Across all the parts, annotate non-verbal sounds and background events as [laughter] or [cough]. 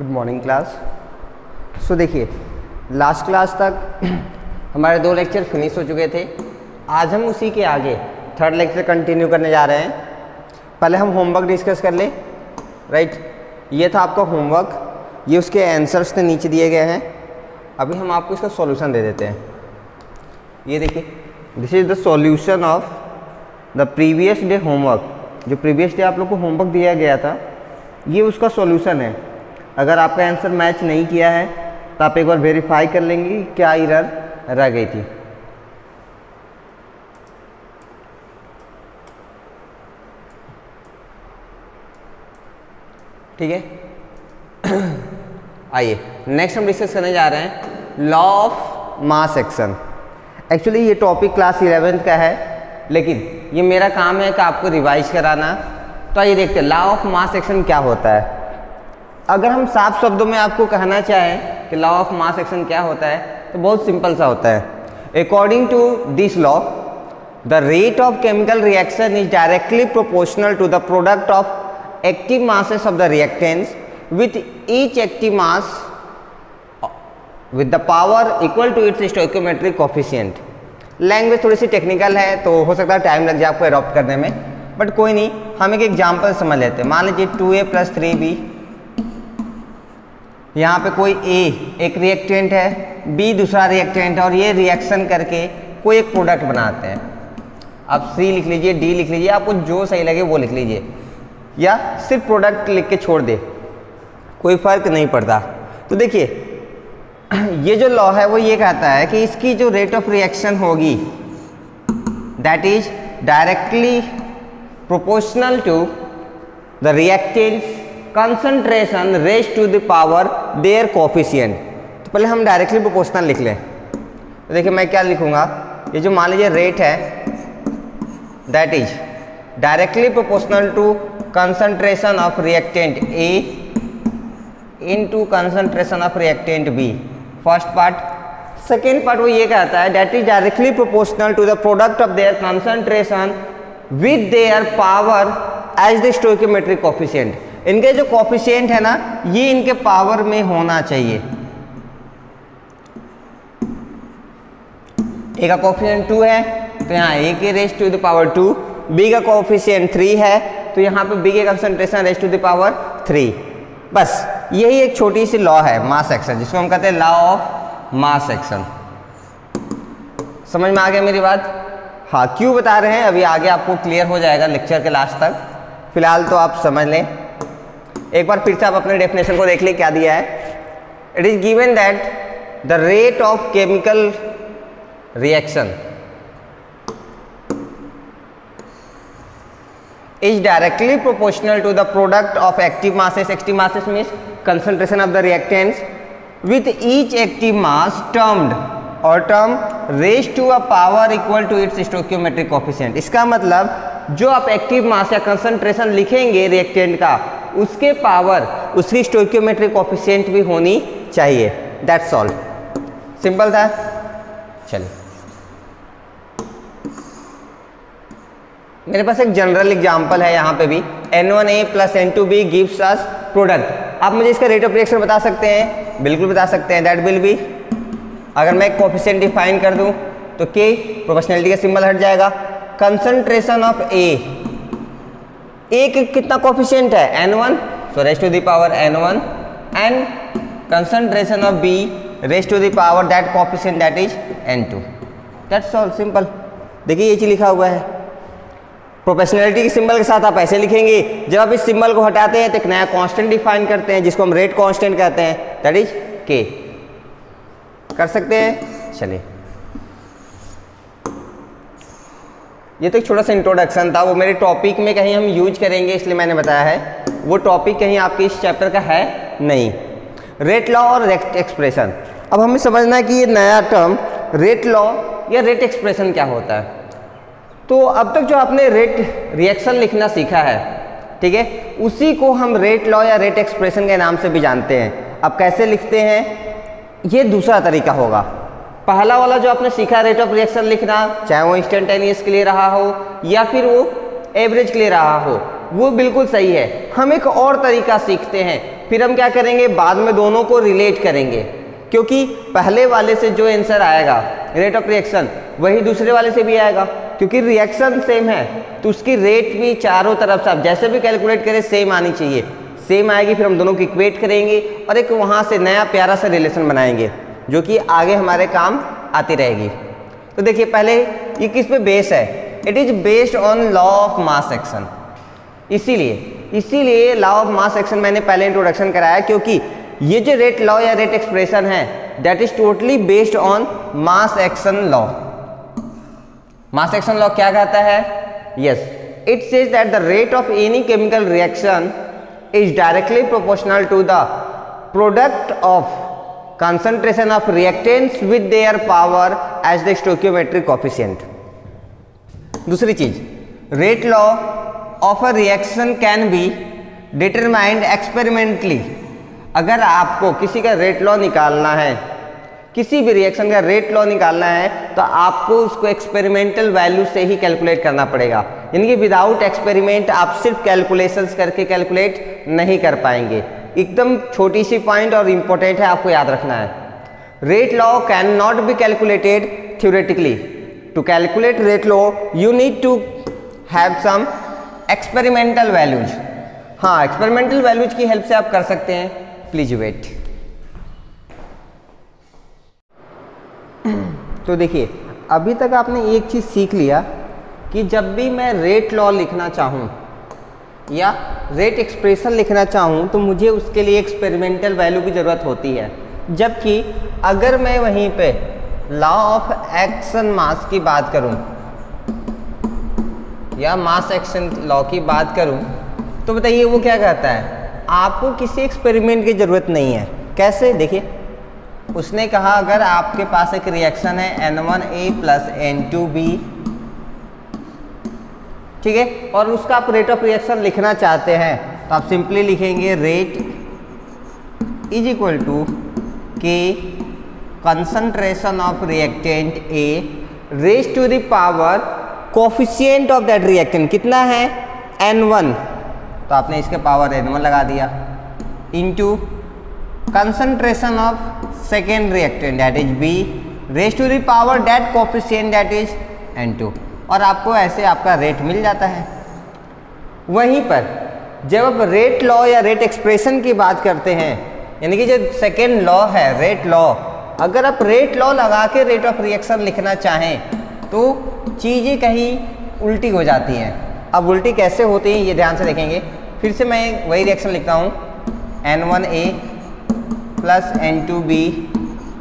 Good morning class so देखिए last class तक [clears throat] हमारे दो लेक्चर फिनिश हो चुके थे। आज हम उसी के आगे थर्ड लेक्चर कंटिन्यू करने जा रहे हैं। पहले हम होमवर्क डिस्कस कर ले राइट ये था आपका होमवर्क ये उसके आंसर्स थे, नीचे दिए गए हैं। अभी हम आपको इसका सॉल्यूशन दे देते हैं। ये देखिए this is the solution of the previous day homework जो प्रीवियस डे आप लोग को होमवर्क दिया गया था, ये उसका सॉल्यूशन है। अगर आपका आंसर मैच नहीं किया है तो आप एक बार वेरीफाई कर लेंगे क्या इरर रह गई थी। ठीक है? [clears throat] आइए नेक्स्ट हम डिस्कस करने जा रहे हैं law of mass action actually ये टॉपिक क्लास इलेवेंथ का है, लेकिन ये मेरा काम है कि आपको रिवाइज कराना। तो आइए देखते हैं लॉ ऑफ़ मास एक्शन क्या होता है। अगर हम साफ़ शब्दों में आपको कहना चाहें कि लॉ ऑफ़ मास एक्शन क्या होता है तो बहुत सिंपल सा होता है। According to this law the rate of chemical reaction is directly proportional to the product of active masses of the reactants with each active mass, with the power equal to its stoichiometric coefficient language थोड़ी सी technical है तो हो सकता है time लग जाए आपको अडॉप्ट करने में बट कोई नहीं, हम एक एग्ज़ाम्पल समझ लेते हैं। मान लीजिए two A plus three B यहाँ पे कोई ए एक रिएक्टेंट है बी दूसरा रिएक्टेंट है, और ये रिएक्शन करके कोई एक प्रोडक्ट बनाते हैं। आप सी लिख लीजिए डी लिख लीजिए, आपको जो सही लगे वो लिख लीजिए। या सिर्फ़ प्रोडक्ट लिख के छोड़ दे, कोई फ़र्क नहीं पड़ता। तो देखिए, [clears throat] ये जो लॉ है, वो ये कहता है कि इसकी जो रेट ऑफ़ रिएक्शन होगी that is directly proportional to the reactants concentration raise to the power their coefficient तो पहले हम डायरेक्टली प्रोपोर्शनल लिख लें। तो देखिए मैं क्या लिखूँगा? ये जो मान लीजिए रेट है that is directly proportional to concentration of reactant A into concentration of reactant B first part second part वो ये कहता है that is directly proportional to the product of their concentration with their power as the stoichiometric coefficient इनके जो coefficient है ना, ये इनके पावर में होना चाहिए। ए का कोफिशियंट टू है तो यहाँ ए के raise to the power two B का कोफिशियंट थ्री है तो यहाँ पे बी के concentration raise to the power three बस, यही एक छोटी सी लॉ है मास एक्शन जिसको हम कहते हैं लॉ ऑफ़ मास एक्शन समझ में आ गया मेरी बात? हाँ क्यों बता रहे हैं? अभी आगे आपको क्लियर हो जाएगा लेक्चर के लास्ट तक। फ़िलहाल तो आप समझ लें। एक बार फिर से आप अपने डेफिनेशन को देख लें, क्या दिया है? It is given that the rate of chemical reaction is directly proportional to the product of active masses active masses mean concentration of the reactants with each active mass termed और term raise to a power equal to its stoichiometric coefficient इसका मतलब जो आप active mass या concentration लिखेंगे reactant का, उसके power उसकी स्टोक्योमेट्रिक कोफिशिएंट भी होनी चाहिए। दैट्स ऑल सिंपल था? चलिए। मेरे पास एक जनरल एग्जांपल है यहाँ पे भी। N one A plus N two B gives us product आप मुझे इसका रेट ऑफ़ रिएक्शन बता सकते हैं? बिल्कुल बता सकते हैं। दैट विल बी अगर मैं कोफिशिएंट डिफाइन कर दूँ तो के प्रोफेशनलिटी का सिंबल हट जाएगा। कंसंट्रेशन ऑफ़ ए एक कितना कॉफिशियंट है? N one so raised to the power N one and concentration of B raised to the power that coefficient that is N two that's all simple देखिए, ये चीज़ लिखा हुआ है। प्रोफेशनलिटी के सिंबल के साथ आप ऐसे लिखेंगे, जब आप इस सिंबल को हटाते हैं तो एक नया कांस्टेंट डिफाइन करते हैं, जिसको हम रेट कांस्टेंट कहते हैं दैट इज़ के कर सकते हैं? चलिए। ये तो एक छोटा सा इंट्रोडक्शन था, वो मेरे टॉपिक में कहीं हम यूज़ करेंगे, इसलिए मैंने बताया है। वो टॉपिक कहीं आपके इस चैप्टर का है नहीं। रेट लॉ और रेट एक्सप्रेशन अब हमें समझना है कि ये नया टर्म रेट लॉ या रेट एक्सप्रेशन क्या होता है। तो अब तक जो आपने रेट रिएक्शन लिखना सीखा है, ठीक है, उसी को हम रेट लॉ या रेट एक्सप्रेशन के नाम से भी जानते हैं। अब कैसे लिखते हैं, ये दूसरा तरीका होगा। पहला वाला जो आपने सीखा रेट ऑफ़ रिएक्शन लिखना, चाहे वो इंस्टेंटेनियस के लिए रहा हो, या फिर वो एवरेज के लिए रहा हो, वो बिल्कुल सही है। हम एक और तरीका सीखते हैं। फिर हम क्या करेंगे? बाद में दोनों को रिलेट करेंगे। क्योंकि पहले वाले से जो आंसर आएगा रेट ऑफ़ रिएक्शन वही दूसरे वाले से भी आएगा। क्योंकि रिएक्शन सेम है तो उसकी रेट भी चारों तरफ़ से आप जैसे भी कैलकुलेट करें सेम आनी चाहिए। सेम आएगी, फिर हम दोनों को इक्वेट करेंगे और एक वहाँ से नया प्यारा सा रिलेशन बनाएँगे। जो कि आगे हमारे काम आती रहेगी। तो देखिए, पहले ये किस पे बेस है? It is based on law of mass action इसीलिए इसीलिए लॉ ऑफ़ मास एक्शन मैंने पहले इंट्रोडक्शन कराया, क्योंकि ये जो रेट लॉ या रेट एक्सप्रेशन है that is totally based on mass action law mass action law क्या कहता है? Yes it says that the rate of any chemical reaction is directly proportional to the product of concentration of reactants with their power as the stoichiometric coefficient. दूसरी चीज़ rate law of a reaction can be determined experimentally अगर आपको किसी का rate law निकालना है, किसी भी reaction का रेट लॉ निकालना है तो आपको उसको एक्सपेरिमेंटल वैल्यू से ही कैलकुलेट करना पड़ेगा। यानी कि विदाउट एक्सपेरिमेंट आप सिर्फ़ कैलकुलेशंस करके कैलकुलेट नहीं कर पाएँगे। एकदम छोटी सी पॉइंट और इंपॉर्टेंट है, आपको याद रखना है। Rate law can not be calculated theoretically to calculate rate law you need to have some experimental values हाँ एक्सपेरिमेंटल वैल्यूज़ की हेल्प से आप कर सकते हैं। प्लीज़ वेट तो देखिए, अभी तक आपने एक चीज़ सीख लिया कि जब भी मैं रेट लॉ लिखना चाहूँ या रेट एक्सप्रेशन लिखना चाहूँ तो मुझे उसके लिए एक्सपेरिमेंटल वैल्यू की ज़रूरत होती है। जबकि अगर मैं वहीं पे लॉ ऑफ़ एक्शन मास की बात करूँ, या मास एक्शन लॉ की बात करूँ तो बताइए वो क्या कहता है? आपको किसी एक्सपेरिमेंट की ज़रूरत नहीं है। कैसे? देखिए, उसने कहा, अगर आपके पास एक रिएक्शन है N one A plus N ठीक है? और उसका आप रेट ऑफ़ रिएक्शन लिखना चाहते हैं तो आप सिंपली लिखेंगे rate is equal to K concentration of reactant A raise to the power coefficient of that reactant कितना है? एन वन तो आपने इसके पावर एन वन लगा दिया into concentration of second reactant that is B raise to the power that coefficient that is N2 और आपको ऐसे आपका रेट मिल जाता है। वहीं पर जब आप रेट लॉ या रेट एक्सप्रेशन की बात करते हैं, यानी कि जो सेकेंड लॉ है रेट लॉ अगर आप रेट लॉ लगा के रेट ऑफ़ रिएक्शन लिखना चाहें तो चीज़ें कहीं उल्टी हो जाती हैं। अब उल्टी कैसे होती हैं, ये ध्यान से देखेंगे। फिर से मैं वही रिएक्शन लिखता हूँ। N one A plus N two B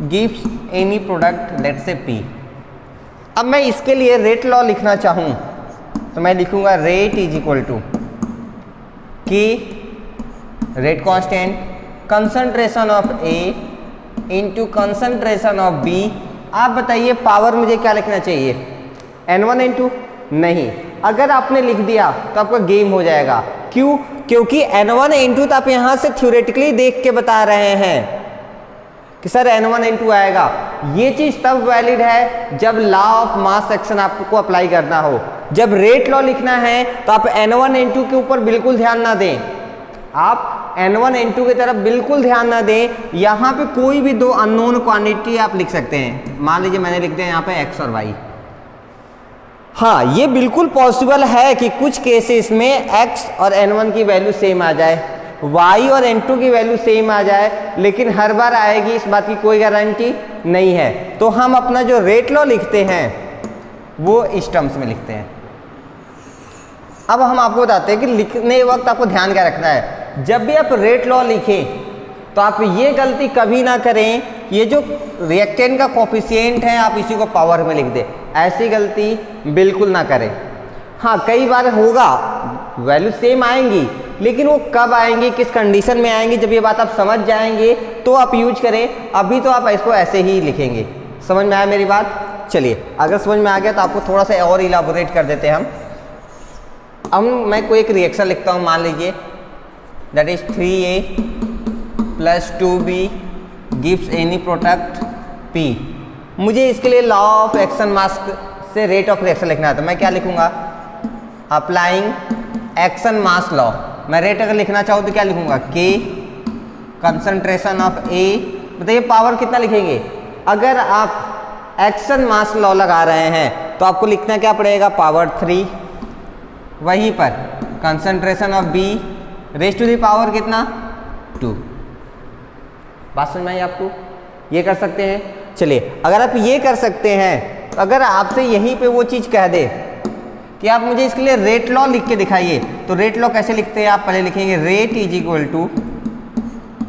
gives any product let say P अब मैं इसके लिए रेट लॉ लिखना चाहूँ। तो मैं लिखूँगा rate is equal to K rate constant concentration of A into concentration of B आप बताइए पावर मुझे क्या लिखना चाहिए? एन वन एन टू नहीं। अगर आपने लिख दिया तो आपका गेम हो जाएगा। क्यों? क्योंकि एन वन एन टू तो आप यहाँ से थ्योरेटिकली देख के बता रहे हैं। कि sir N one N two आएगा। ये चीज़ तब वैलिड है जब लॉ ऑफ़ मास सेक्शन आपको अप्लाई करना हो। जब रेट लॉ लिखना है तो आप एन वन एन टू के ऊपर बिल्कुल ध्यान ना दें। आप एन वन एन टू की तरफ़ बिल्कुल ध्यान ना दें। यहाँ पे कोई भी दो अननोन क्वांटिटी आप लिख सकते हैं। मान लीजिए मैंने लिख दिया यहाँ पे एक्स और वाई हाँ ये बिल्कुल पॉसिबल है कि कुछ केसेस में एक्स और एन वन की वैल्यू सेम आ जाए। Y और n2 की वैल्यू सेम आ जाए, लेकिन हर बार आएगी, इस बात की कोई गारंटी नहीं है। तो हम अपना जो रेट लॉ लिखते हैं, वो इस टर्म्स में लिखते हैं। अब हम आपको बताते हैं कि लिखने वक्त आपको ध्यान क्या रखना है। जब भी आप रेट लॉ लिखें तो आप ये गलती कभी ना करें ये जो रिएक्टेंट का कॉफिशियंट है, आप इसी को पावर में लिख दें। ऐसी गलती बिल्कुल ना करें। हाँ कई बार होगा वैल्यू सेम आएँगी लेकिन वो कब आएँगे, किस कंडीशन में आएँगे, जब ये बात आप समझ जाएँगे तो आप यूज़ करें। अभी तो आप इसको ऐसे ही लिखेंगे। समझ में आया मेरी बात? चलिए, अगर समझ में आ गया तो आपको थोड़ा सा और इलाबोरेट कर देते हैं हम। अब मैं कोई एक रिएक्शन लिखता हूँ, मान लीजिए। That is three A plus two B gives any product P मुझे इसके लिए लॉ ऑफ़ एक्शन मास्क से रेट ऑफ़ रिएक्शन लिखना है तो मैं क्या लिखूँगा? अप्लाइंग एक्शन मास लॉ मैं रेट अगर लिखना चाहूँ तो क्या लिखूँगा? के कंसनट्रेशन ऑफ़ ए बताइए पावर कितना लिखेंगे? अगर आप एक्शन मास लॉ लगा रहे हैं तो आपको लिखना क्या पड़ेगा? पावर थ्री वहीं पर concentration of B raise to the power कितना? टू बात समझ में आपको? ये कर सकते हैं। चलिए, अगर आप ये कर सकते हैं तो अगर आपसे यहीं पे वो चीज़ कह दे कि आप मुझे इसके लिए रेट लॉ लिख के दिखाइए। तो रेट लॉ कैसे लिखते हैं? आप पहले लिखेंगे rate is equal to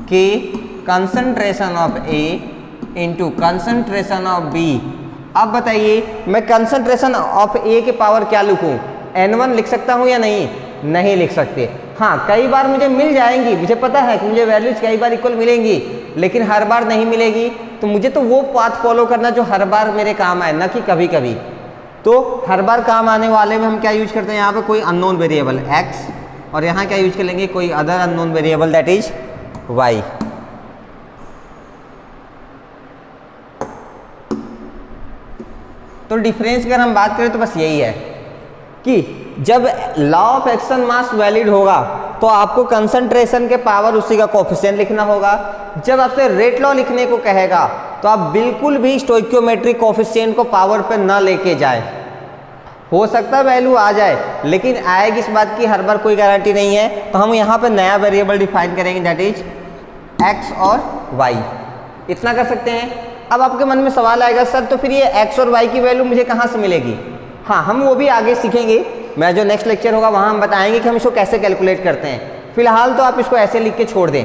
K concentration of A into concentration of B अब बताइए, मैं कंसंट्रेशन ऑफ़ ए के पावर क्या लिखूं? एन वन लिख सकता हूँ या नहीं? नहीं लिख सकते। हाँ कई बार मुझे मिल जाएँगी। मुझे पता है कि मुझे वैल्यूज़ कई बार इक्वल मिलेंगी, लेकिन हर बार नहीं मिलेगी। तो मुझे तो वो पाथ फॉलो करना जो हर बार मेरे काम आए, ना कि कभी कभी तो हर बार काम आने वाले में हम क्या यूज़ करते हैं? यहाँ पर कोई अननोन वेरिएबल एक्स और यहाँ क्या यूज़ कर लेंगे कोई other unknown variable that is Y तो डिफरेंस अगर हम बात करें तो बस यही है कि जब law of action mass valid होगा तो आपको कंसंट्रेशन के पावर उसी का कोफिशिएंट लिखना होगा। जब आपसे रेट लॉ लिखने को कहेगा तो आप बिल्कुल भी स्टोइक्योमेट्रिक कोफिशिएंट को पावर पर ना लेके जाए। हो सकता है वैल्यू आ जाए, लेकिन आएगी इस बात की हर बार कोई गारंटी नहीं है। तो हम यहाँ पर नया वेरिएबल डिफाइन करेंगे दैट इज़ एक्स और वाई इतना कर सकते हैं। अब आपके मन में सवाल आएगा, सर तो फिर ये एक्स और वाई की वैल्यू मुझे कहाँ से मिलेगी? हाँ हम वो भी आगे सीखेंगे। मैं जो नेक्स्ट लेक्चर होगा, वहाँ हम बताएँगे कि हम इसको कैसे कैलकुलेट करते हैं। फ़िलहाल तो आप इसको ऐसे लिख के छोड़ दें।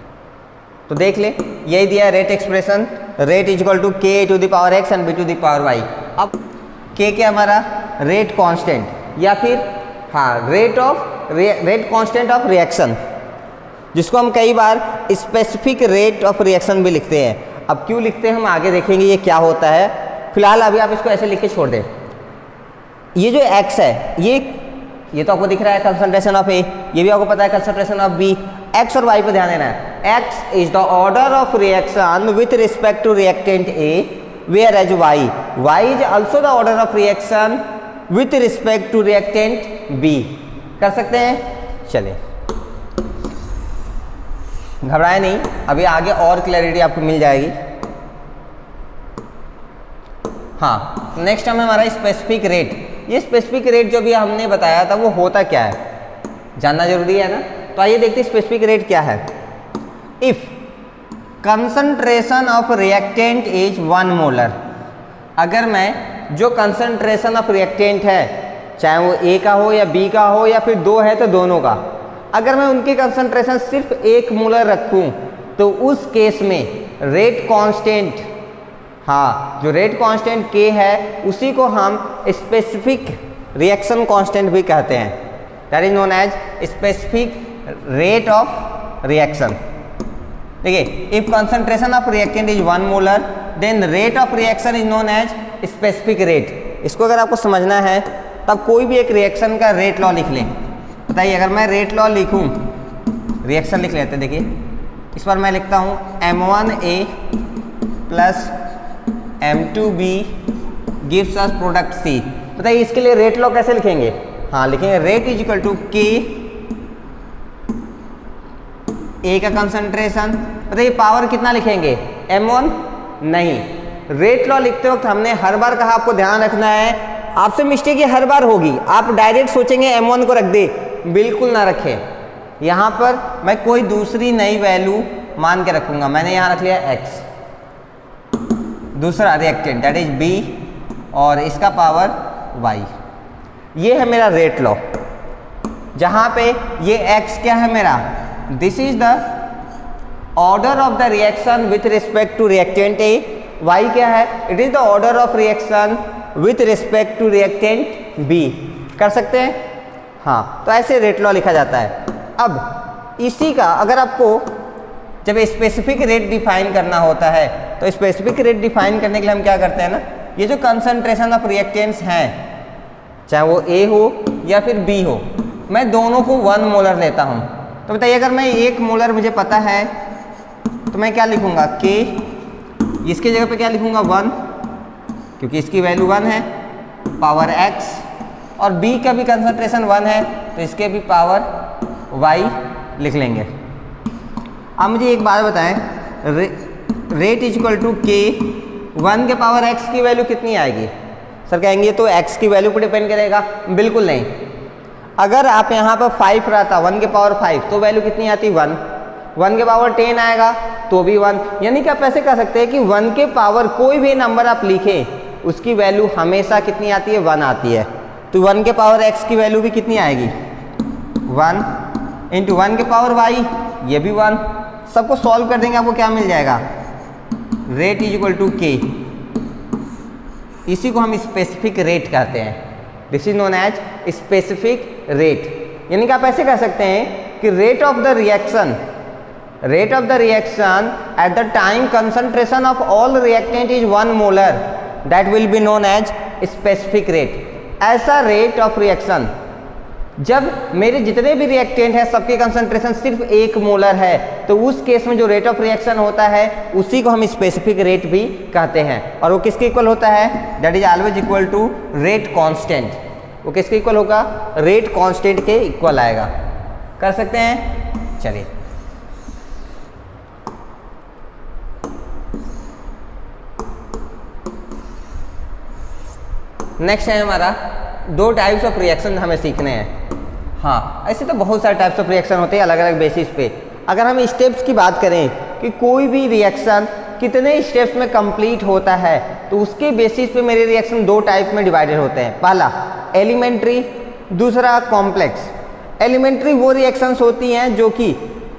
तो देख ले, यही दिया rate expression rate is equal to k to the power x and B to the power y अब के क्या हमारा? रेट कांस्टेंट या फिर हाँ rate of rate constant of reaction जिसको हम कई बार स्पेसिफिक रेट ऑफ़ रिएक्शन भी लिखते हैं। अब क्यों लिखते हैं? हम आगे देखेंगे ये क्या होता है। फ़िलहाल अभी आप इसको ऐसे लिख के छोड़ दें। ये जो एक्स है, ये ये तो आपको दिख रहा है कंसंट्रेशन ऑफ़ ए ये भी आपको पता है कंसंट्रेशन ऑफ़ बी एक्स और वाई पे ध्यान देना है। X is the order of reaction with respect to reactant A whereas y y is also the order of reaction with respect to reactant B कर सकते हैं? चलिए। घबराए नहीं, अभी आगे और क्लैरिटी आपको मिल जाएगी। हाँ नेक्स्ट हमें हमारा स्पेसिफिक रेट ये स्पेसिफिक रेट जो भी हमने बताया था, वो होता क्या है? जानना ज़रूरी है ना? तो आइए देखते हैं स्पेसिफिक रेट क्या है। If concentration of reactant is one molar अगर मैं जो कंसंट्रेशन ऑफ़ रिएक्टेंट है, चाहे वो ए का हो या बी का हो या फिर दो है तो दोनों का, अगर मैं उनकी कंसंट्रेशन सिर्फ़ एक मोलर रखूँ तो उस केस में रेट कांस्टेंट हाँ जो रेट कांस्टेंट के है, उसी को हम स्पेसिफिक रिएक्शन कांस्टेंट भी कहते हैं। That is known as specific rate of reaction देखिए if concentration of reactant is one molar then rate of reaction is known as specific rate इसको अगर आपको समझना है, तब कोई भी एक रिएक्शन का रेट लॉ लिख लें। बताइए, अगर मैं रेट लॉ लिखूं रिएक्शन लिख लेते हैं, देखिए। इस पर मैं लिखता हूँ m one A plus m two B gives us product C बताइए, इसके लिए रेट लॉ कैसे लिखेंगे? हाँ लिखेंगे रेट इज़ इक्वल टू के ए का कंसंट्रेशन बताइए पावर कितना लिखेंगे? एम वन नहीं। रेट लॉ लिखते वक्त हमने हर बार कहा आपको ध्यान रखना है। आपसे मिस्टेक ये हर बार होगी। आप डायरेक्ट सोचेंगे एम वन को रख दे। बिल्कुल ना रखें। यहाँ पर मैं कोई दूसरी नई वैल्यू मान के रखूँगा। मैंने यहाँ रख लिया एक्स दूसरा रिएक्टेंट दैट इज़ बी और इसका पावर वाई ये है मेरा रेट लॉ जहाँ पे ये एक्स क्या है मेरा? This is the order of the reaction with respect to reactant A y क्या है? It is the order of reaction with respect to reactant B कर सकते हैं? हाँ तो ऐसे रेट लॉ लिखा जाता है। अब, इसी का, अगर आपको जब स्पेसिफिक रेट डिफाइन करना होता है तो स्पेसिफिक रेट डिफाइन करने के लिए हम क्या करते हैं ना? ये जो कंसंट्रेशन ऑफ़ रिएक्टेंट्स हैं, चाहे वो ए हो या फिर बी हो, मैं दोनों को वन मोलर लेता हूँ। तो बताइए अगर मैं एक मोलर मुझे पता है तो मैं क्या लिखूँगा? के इसके जगह पे क्या लिखूँगा? वन क्योंकि इसकी वैल्यू वन है पावर एक्स और बी का भी कंसंट्रेशन वन है तो इसके भी पावर वाई लिख लेंगे। अब मुझे एक बात बताएँ रे, rate is equal to k one के पावर एक्स की वैल्यू कितनी आएगी? सर कहेंगे तो एक्स की वैल्यू पर डिपेंड करेगा. बिल्कुल नहीं। अगर आप यहाँ पर फाइव रहता वन के पावर फाइव तो वैल्यू कितनी आती? वन वन के पावर टेन आएगा तो भी वन यानी कि आप ऐसे कह सकते हैं कि वन के पावर कोई भी नंबर आप लिखें, उसकी वैल्यू हमेशा कितनी आती है? वन आती है. तो वन के पावर एक्स की वैल्यू भी कितनी आएगी? वन इंटू वन के पावर वाई ये भी वन सबको सॉल्व कर देंगे, आपको क्या मिल जाएगा? रेट इज़ इक्वल टू के इसी को हम स्पेसिफिक रेट कहते हैं. This is known as specific rate यानी कि आप ऐसे कह सकते हैं कि rate of the reaction rate of the reaction at the time concentration of all reactant is one molar that will be known as specific rate ऐसा rate of reaction जब मेरे जितने भी रिएक्टेंट हैं, सबके कंसंट्रेशन सिर्फ़ एक मोलर है तो उस केस में जो रेट ऑफ़ रिएक्शन होता है, उसी को हम स्पेसिफिक रेट भी कहते हैं। और वो किसके इक्वल होता है? That is always equal to rate constant वो किसके इक्वल होगा? रेट कांस्टेंट के इक्वल आएगा। कर सकते हैं? चलिए। नेक्स्ट है हमारा, दो टाइप्स ऑफ़ रिएक्शन हमें सीखने हैं। हाँ ऐसे तो बहुत सारे टाइप्स ऑफ़ रिएक्शन होते हैं अलग अलग बेसिस पे। अगर हम स्टेप्स की बात करें कि कोई भी रिएक्शन कितने स्टेप्स में कंप्लीट होता है तो उसके बेसिस पे मेरे रिएक्शन दो टाइप में डिवाइडेड होते हैं। पहला एलिमेंट्री दूसरा कॉम्प्लेक्स एलिमेंट्री वो रिएक्शंस होती हैं जो कि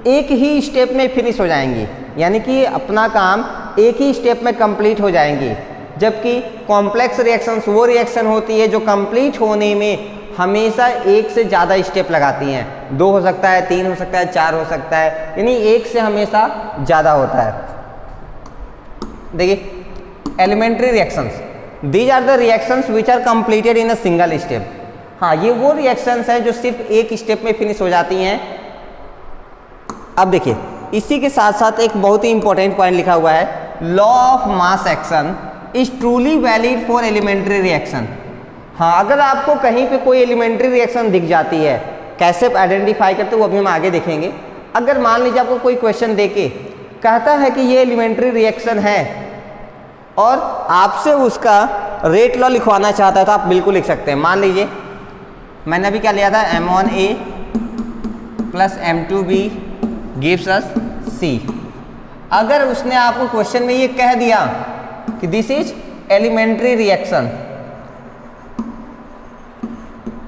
एक ही स्टेप में फिनिश हो जाएँगी। यानी कि अपना काम एक ही स्टेप में कंप्लीट हो जाएँगी। जबकि कॉम्प्लेक्स रिएक्शंस वो रिएक्शन होती है जो कंप्लीट होने में हमेशा एक से ज़्यादा स्टेप लगाती हैं। दो हो सकता है, तीन हो सकता है, चार हो सकता है, यानी एक से हमेशा ज़्यादा होता है। देखिए elementary reactions these are the reactions which are completed in a single step हाँ ये वो रिएक्शंस हैं जो सिर्फ़ एक स्टेप में फिनिश हो जाती हैं। अब देखिए, इसी के साथ साथ एक बहुत ही इंपॉर्टेंट पॉइंट लिखा हुआ है। Law of mass action is truly valid for elementary reaction हाँ अगर आपको कहीं पे कोई एलिमेंट्री रिएक्शन दिख जाती है, कैसे आइडेंटिफाई करते हो, वो अभी हम आगे देखेंगे। अगर मान लीजिए आपको कोई क्वेश्चन दे के कहता है कि ये एलिमेंट्री रिएक्शन है, और आपसे उसका रेट लॉ लिखवाना चाहता है तो आप बिल्कुल लिख सकते हैं। मान लीजिए, मैंने अभी क्या लिया था? M one A plus m two B gives us C अगर उसने आपको क्वेश्चन में ये कह दिया कि दिस इज़ एलिमेंट्री रिएक्शन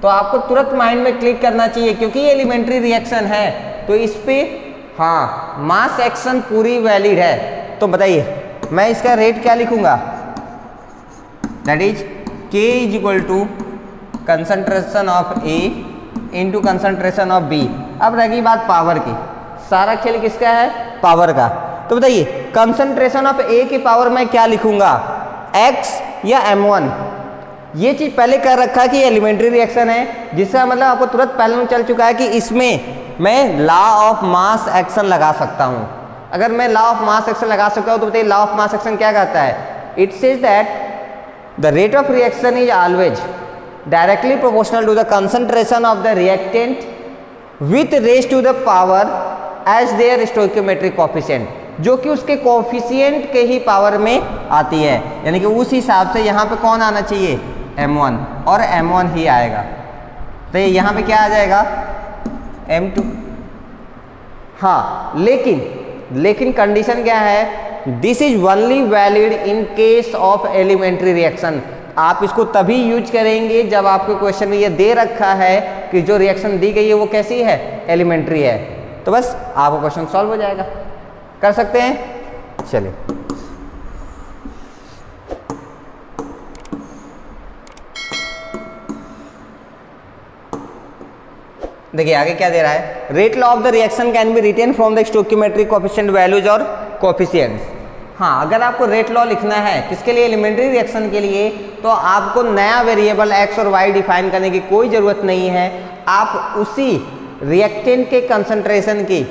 तो आपको तुरंत माइंड में क्लिक करना चाहिए, क्योंकि ये एलिमेंट्री रिएक्शन है। तो इस पे हाँ मास एक्शन पूरी वैलिड है। तो बताइए, मैं इसका रेट क्या लिखूँगा? That is k is equal to concentration of A into concentration of B अब रहेगी बात पावर की। सारा खेल किसका है? पावर का। तो बताइए कंसंट्रेशन ऑफ़ ए की पावर मैं क्या लिखूँगा? एक्स या एम वन ये चीज़ पहले कर रखा कि एलिमेंट्री रिएक्शन है जिसका मतलब आपको तुरंत पहले में चल चुका है कि इसमें मैं लॉ ऑफ़ मास एक्शन लगा सकता हूँ। अगर मैं लॉ ऑफ़ मास एक्शन लगा सकता हूँ तो बताइए लॉ ऑफ़ मास एक्शन क्या कहता है? It says that the rate of reaction is always directly proportional to the concentration of the reactant with raise to the power as their stoichiometric coefficient जो कि उसके कॉफिशियंट के ही power में आती है। यानी कि उस हिसाब से यहाँ पे कौन आना चाहिए? M1 और m1 ही आएगा। तो यहाँ पे क्या आ जाएगा? M2 हाँ लेकिन लेकिन कंडीशन क्या है? This is only valid in case of elementary reaction आप इसको तभी यूज़ करेंगे जब आपको क्वेश्चन में ये दे रखा है कि जो रिएक्शन दी गई है वो कैसी है? एलिमेंट्री है। तो बस, आपका क्वेश्चन सॉल्व हो जाएगा। कर सकते हैं? चलिए। देखिए, आगे क्या दे रहा है? Rate law of the reaction can be written from the stoichiometric coefficient values और कोफिशिएंट्स हाँ अगर आपको रेट लॉ लिखना है, किसके लिए? एलिमेंट्री रिएक्शन के लिए। तो आपको नया वेरिएबल एक्स और वाई डिफाइन करने की कोई ज़रूरत नहीं है। आप उसी रिएक्टेंट के कंसंट्रेशन की,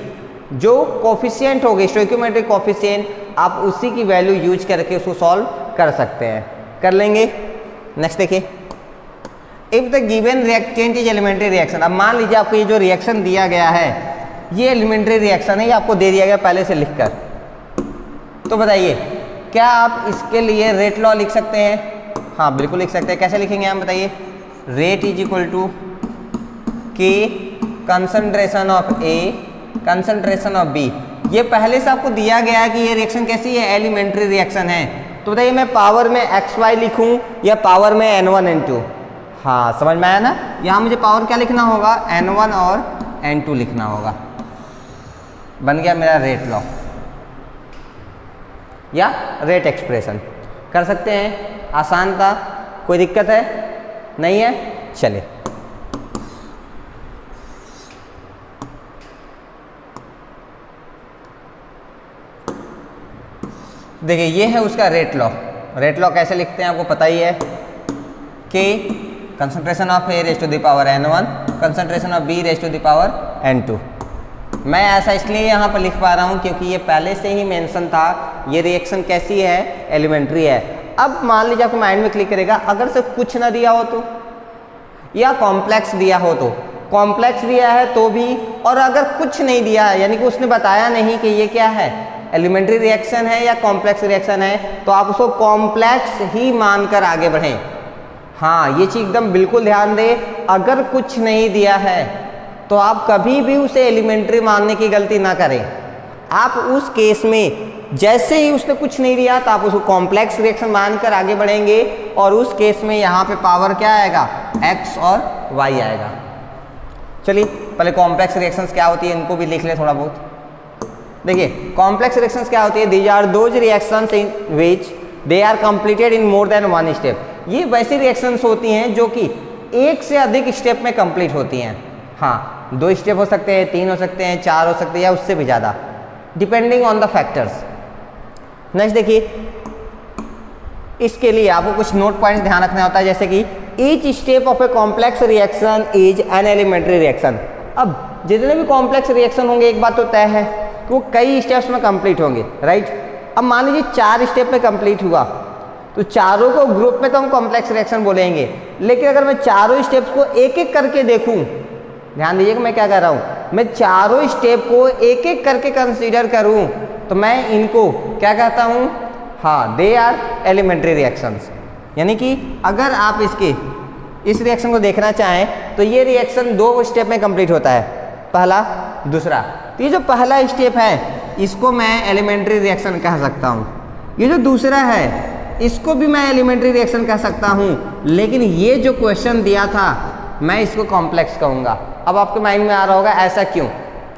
जो कोफिशियंट होगी स्टोक्योमेट्रिक कोफिशियंट आप उसी की वैल्यू यूज़ करके उसको सॉल्व कर सकते हैं। कर लेंगे। नेक्स्ट देखिए। If the given reactant is elementary reaction अब मान लीजिए आपको ये जो रिएक्शन दिया गया है, ये एलिमेंट्री रिएक्शन है, ये आपको दे दिया गया पहले से लिखकर। तो बताइए, क्या आप इसके लिए रेट लॉ लिख सकते हैं? हाँ बिल्कुल लिख सकते हैं। कैसे लिखेंगे हम बताइए? Rate is equal to k concentration of A concentration of B ये पहले से आपको दिया गया है कि ये रिएक्शन कैसी है? एलिमेंट्री रिएक्शन है। तो बताइए, मैं पावर में एक्स वाई लिखूं या पावर में एन वन एन टू हाँ समझ में आया ना? यहाँ मुझे पावर क्या लिखना होगा? एन वन और एन टू लिखना होगा। बन गया मेरा रेट लॉ या रेट एक्सप्रेशन कर सकते हैं। आसान था। कोई दिक्कत है? नहीं है? चलिए। देखिए, ये है उसका रेट लॉ रेट लॉ कैसे लिखते हैं आपको पता ही है कि concentration of A raise to the power n one concentration of B raise to the power n two मैं ऐसा इसलिए यहाँ पर लिख पा रहा हूँ क्योंकि ये पहले से ही मेंशन था। ये रिएक्शन कैसी है? एलिमेंट्री है। अब मान लीजिए आपको माइंड में क्लिक करेगा, अगर से कुछ ना दिया हो तो या कॉम्प्लेक्स दिया हो तो। कॉम्प्लेक्स दिया है तो भी, और अगर कुछ नहीं दिया, यानी कि उसने बताया नहीं कि ये क्या है? एलिमेंट्री रिएक्शन है या कॉम्प्लेक्स रिएक्शन है तो आप उसको कॉम्प्लेक्स ही मानकर आगे बढ़ें। हाँ ये चीज़ एकदम बिल्कुल ध्यान दें। अगर कुछ नहीं दिया है तो आप कभी भी उसे एलिमेंट्री मानने की गलती ना करें। आप उस केस में जैसे ही उसने कुछ नहीं दिया तो आप उसको कॉम्प्लेक्स रिएक्शन मानकर आगे बढ़ेंगे और उस केस में यहाँ पे पावर क्या आएगा? एक्स और वाई आएगा। चलिए, पहले कॉम्प्लेक्स रिएक्शंस क्या होती है, इनको भी लिख लें थोड़ा बहुत। देखिए कॉम्प्लेक्स रिएक्शंस क्या होती है? These are those reactions in which they are completed in more than one step ये वैसी रिएक्शंस होती हैं जो कि एक से अधिक स्टेप में कंप्लीट होती हैं। हाँ दो स्टेप हो सकते हैं, तीन हो सकते हैं, चार हो सकते हैं या उससे भी ज़्यादा। Depending on the factors next देखिए, इसके लिए आपको कुछ नोट पॉइंट ध्यान रखना होता है, जैसे कि each step of a complex reaction is an elementary reaction अब, जितने भी कॉम्प्लेक्स रिएक्शन होंगे, एक बात तो तय है कि वो कई स्टेप्स में कंप्लीट होंगे राइट अब मान लीजिए चार स्टेप में कंप्लीट हुआ। तो चारों को ग्रुप में तो हम कॉम्प्लेक्स रिएक्शन बोलेंगे। लेकिन अगर मैं चारों स्टेप्स को एक एक करके देखूँ, ध्यान दीजिएगा मैं क्या कर रहा हूँ। मैं चारों स्टेप को एक एक करके कंसीडर करूँ तो मैं इनको क्या कहता हूँ? हाँ दे आर एलिमेंट्री रिएक्शंस यानी कि अगर आप इसके, इस रिएक्शन को देखना चाहें तो ये रिएक्शन दो स्टेप में कंप्लीट होता है। पहला, दूसरा। तो ये जो पहला स्टेप है, इसको मैं एलिमेंट्री रिएक्शन कह सकता हूँ। ये जो दूसरा है इसको भी मैं एलिमेंट्री रिएक्शन कह सकता हूँ, लेकिन ये जो क्वेश्चन दिया था, मैं इसको कॉम्प्लेक्स कहूँगा। अब आपके माइंड में आ रहा होगा, ऐसा क्यों?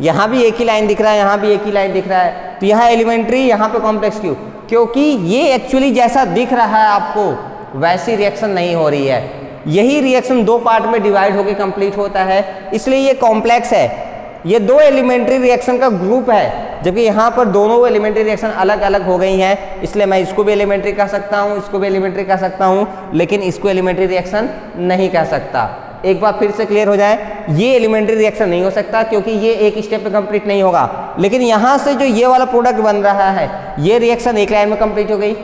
यहाँ भी एक ही लाइन दिख रहा है, यहाँ भी एक ही लाइन दिख रहा है। तो यहाँ एलिमेंट्री यहाँ पे कॉम्प्लेक्स क्यों? क्योंकि ये एक्चुअली जैसा दिख रहा है आपको, वैसी रिएक्शन नहीं हो रही है। यही रिएक्शन दो पार्ट में डिवाइड होकर कंप्लीट होता है, इसलिए ये कॉम्प्लेक्स है। ये दो एलिमेंट्री रिएक्शन का ग्रुप है, जबकि यहाँ पर दोनों एलिमेंट्री रिएक्शन अलग अलग हो गई हैं, इसलिए मैं इसको भी एलिमेंट्री कह सकता हूँ, इसको भी एलिमेंट्री कह सकता हूँ, लेकिन इसको एलिमेंट्री रिएक्शन नहीं कह सकता। एक बार फिर से क्लियर हो जाए, ये एलिमेंट्री रिएक्शन नहीं हो सकता, क्योंकि ये एक स्टेप पे कंप्लीट नहीं होगा। लेकिन यहाँ से जो ये वाला प्रोडक्ट बन रहा है, ये रिएक्शन एक लाइन में कंप्लीट हो गई,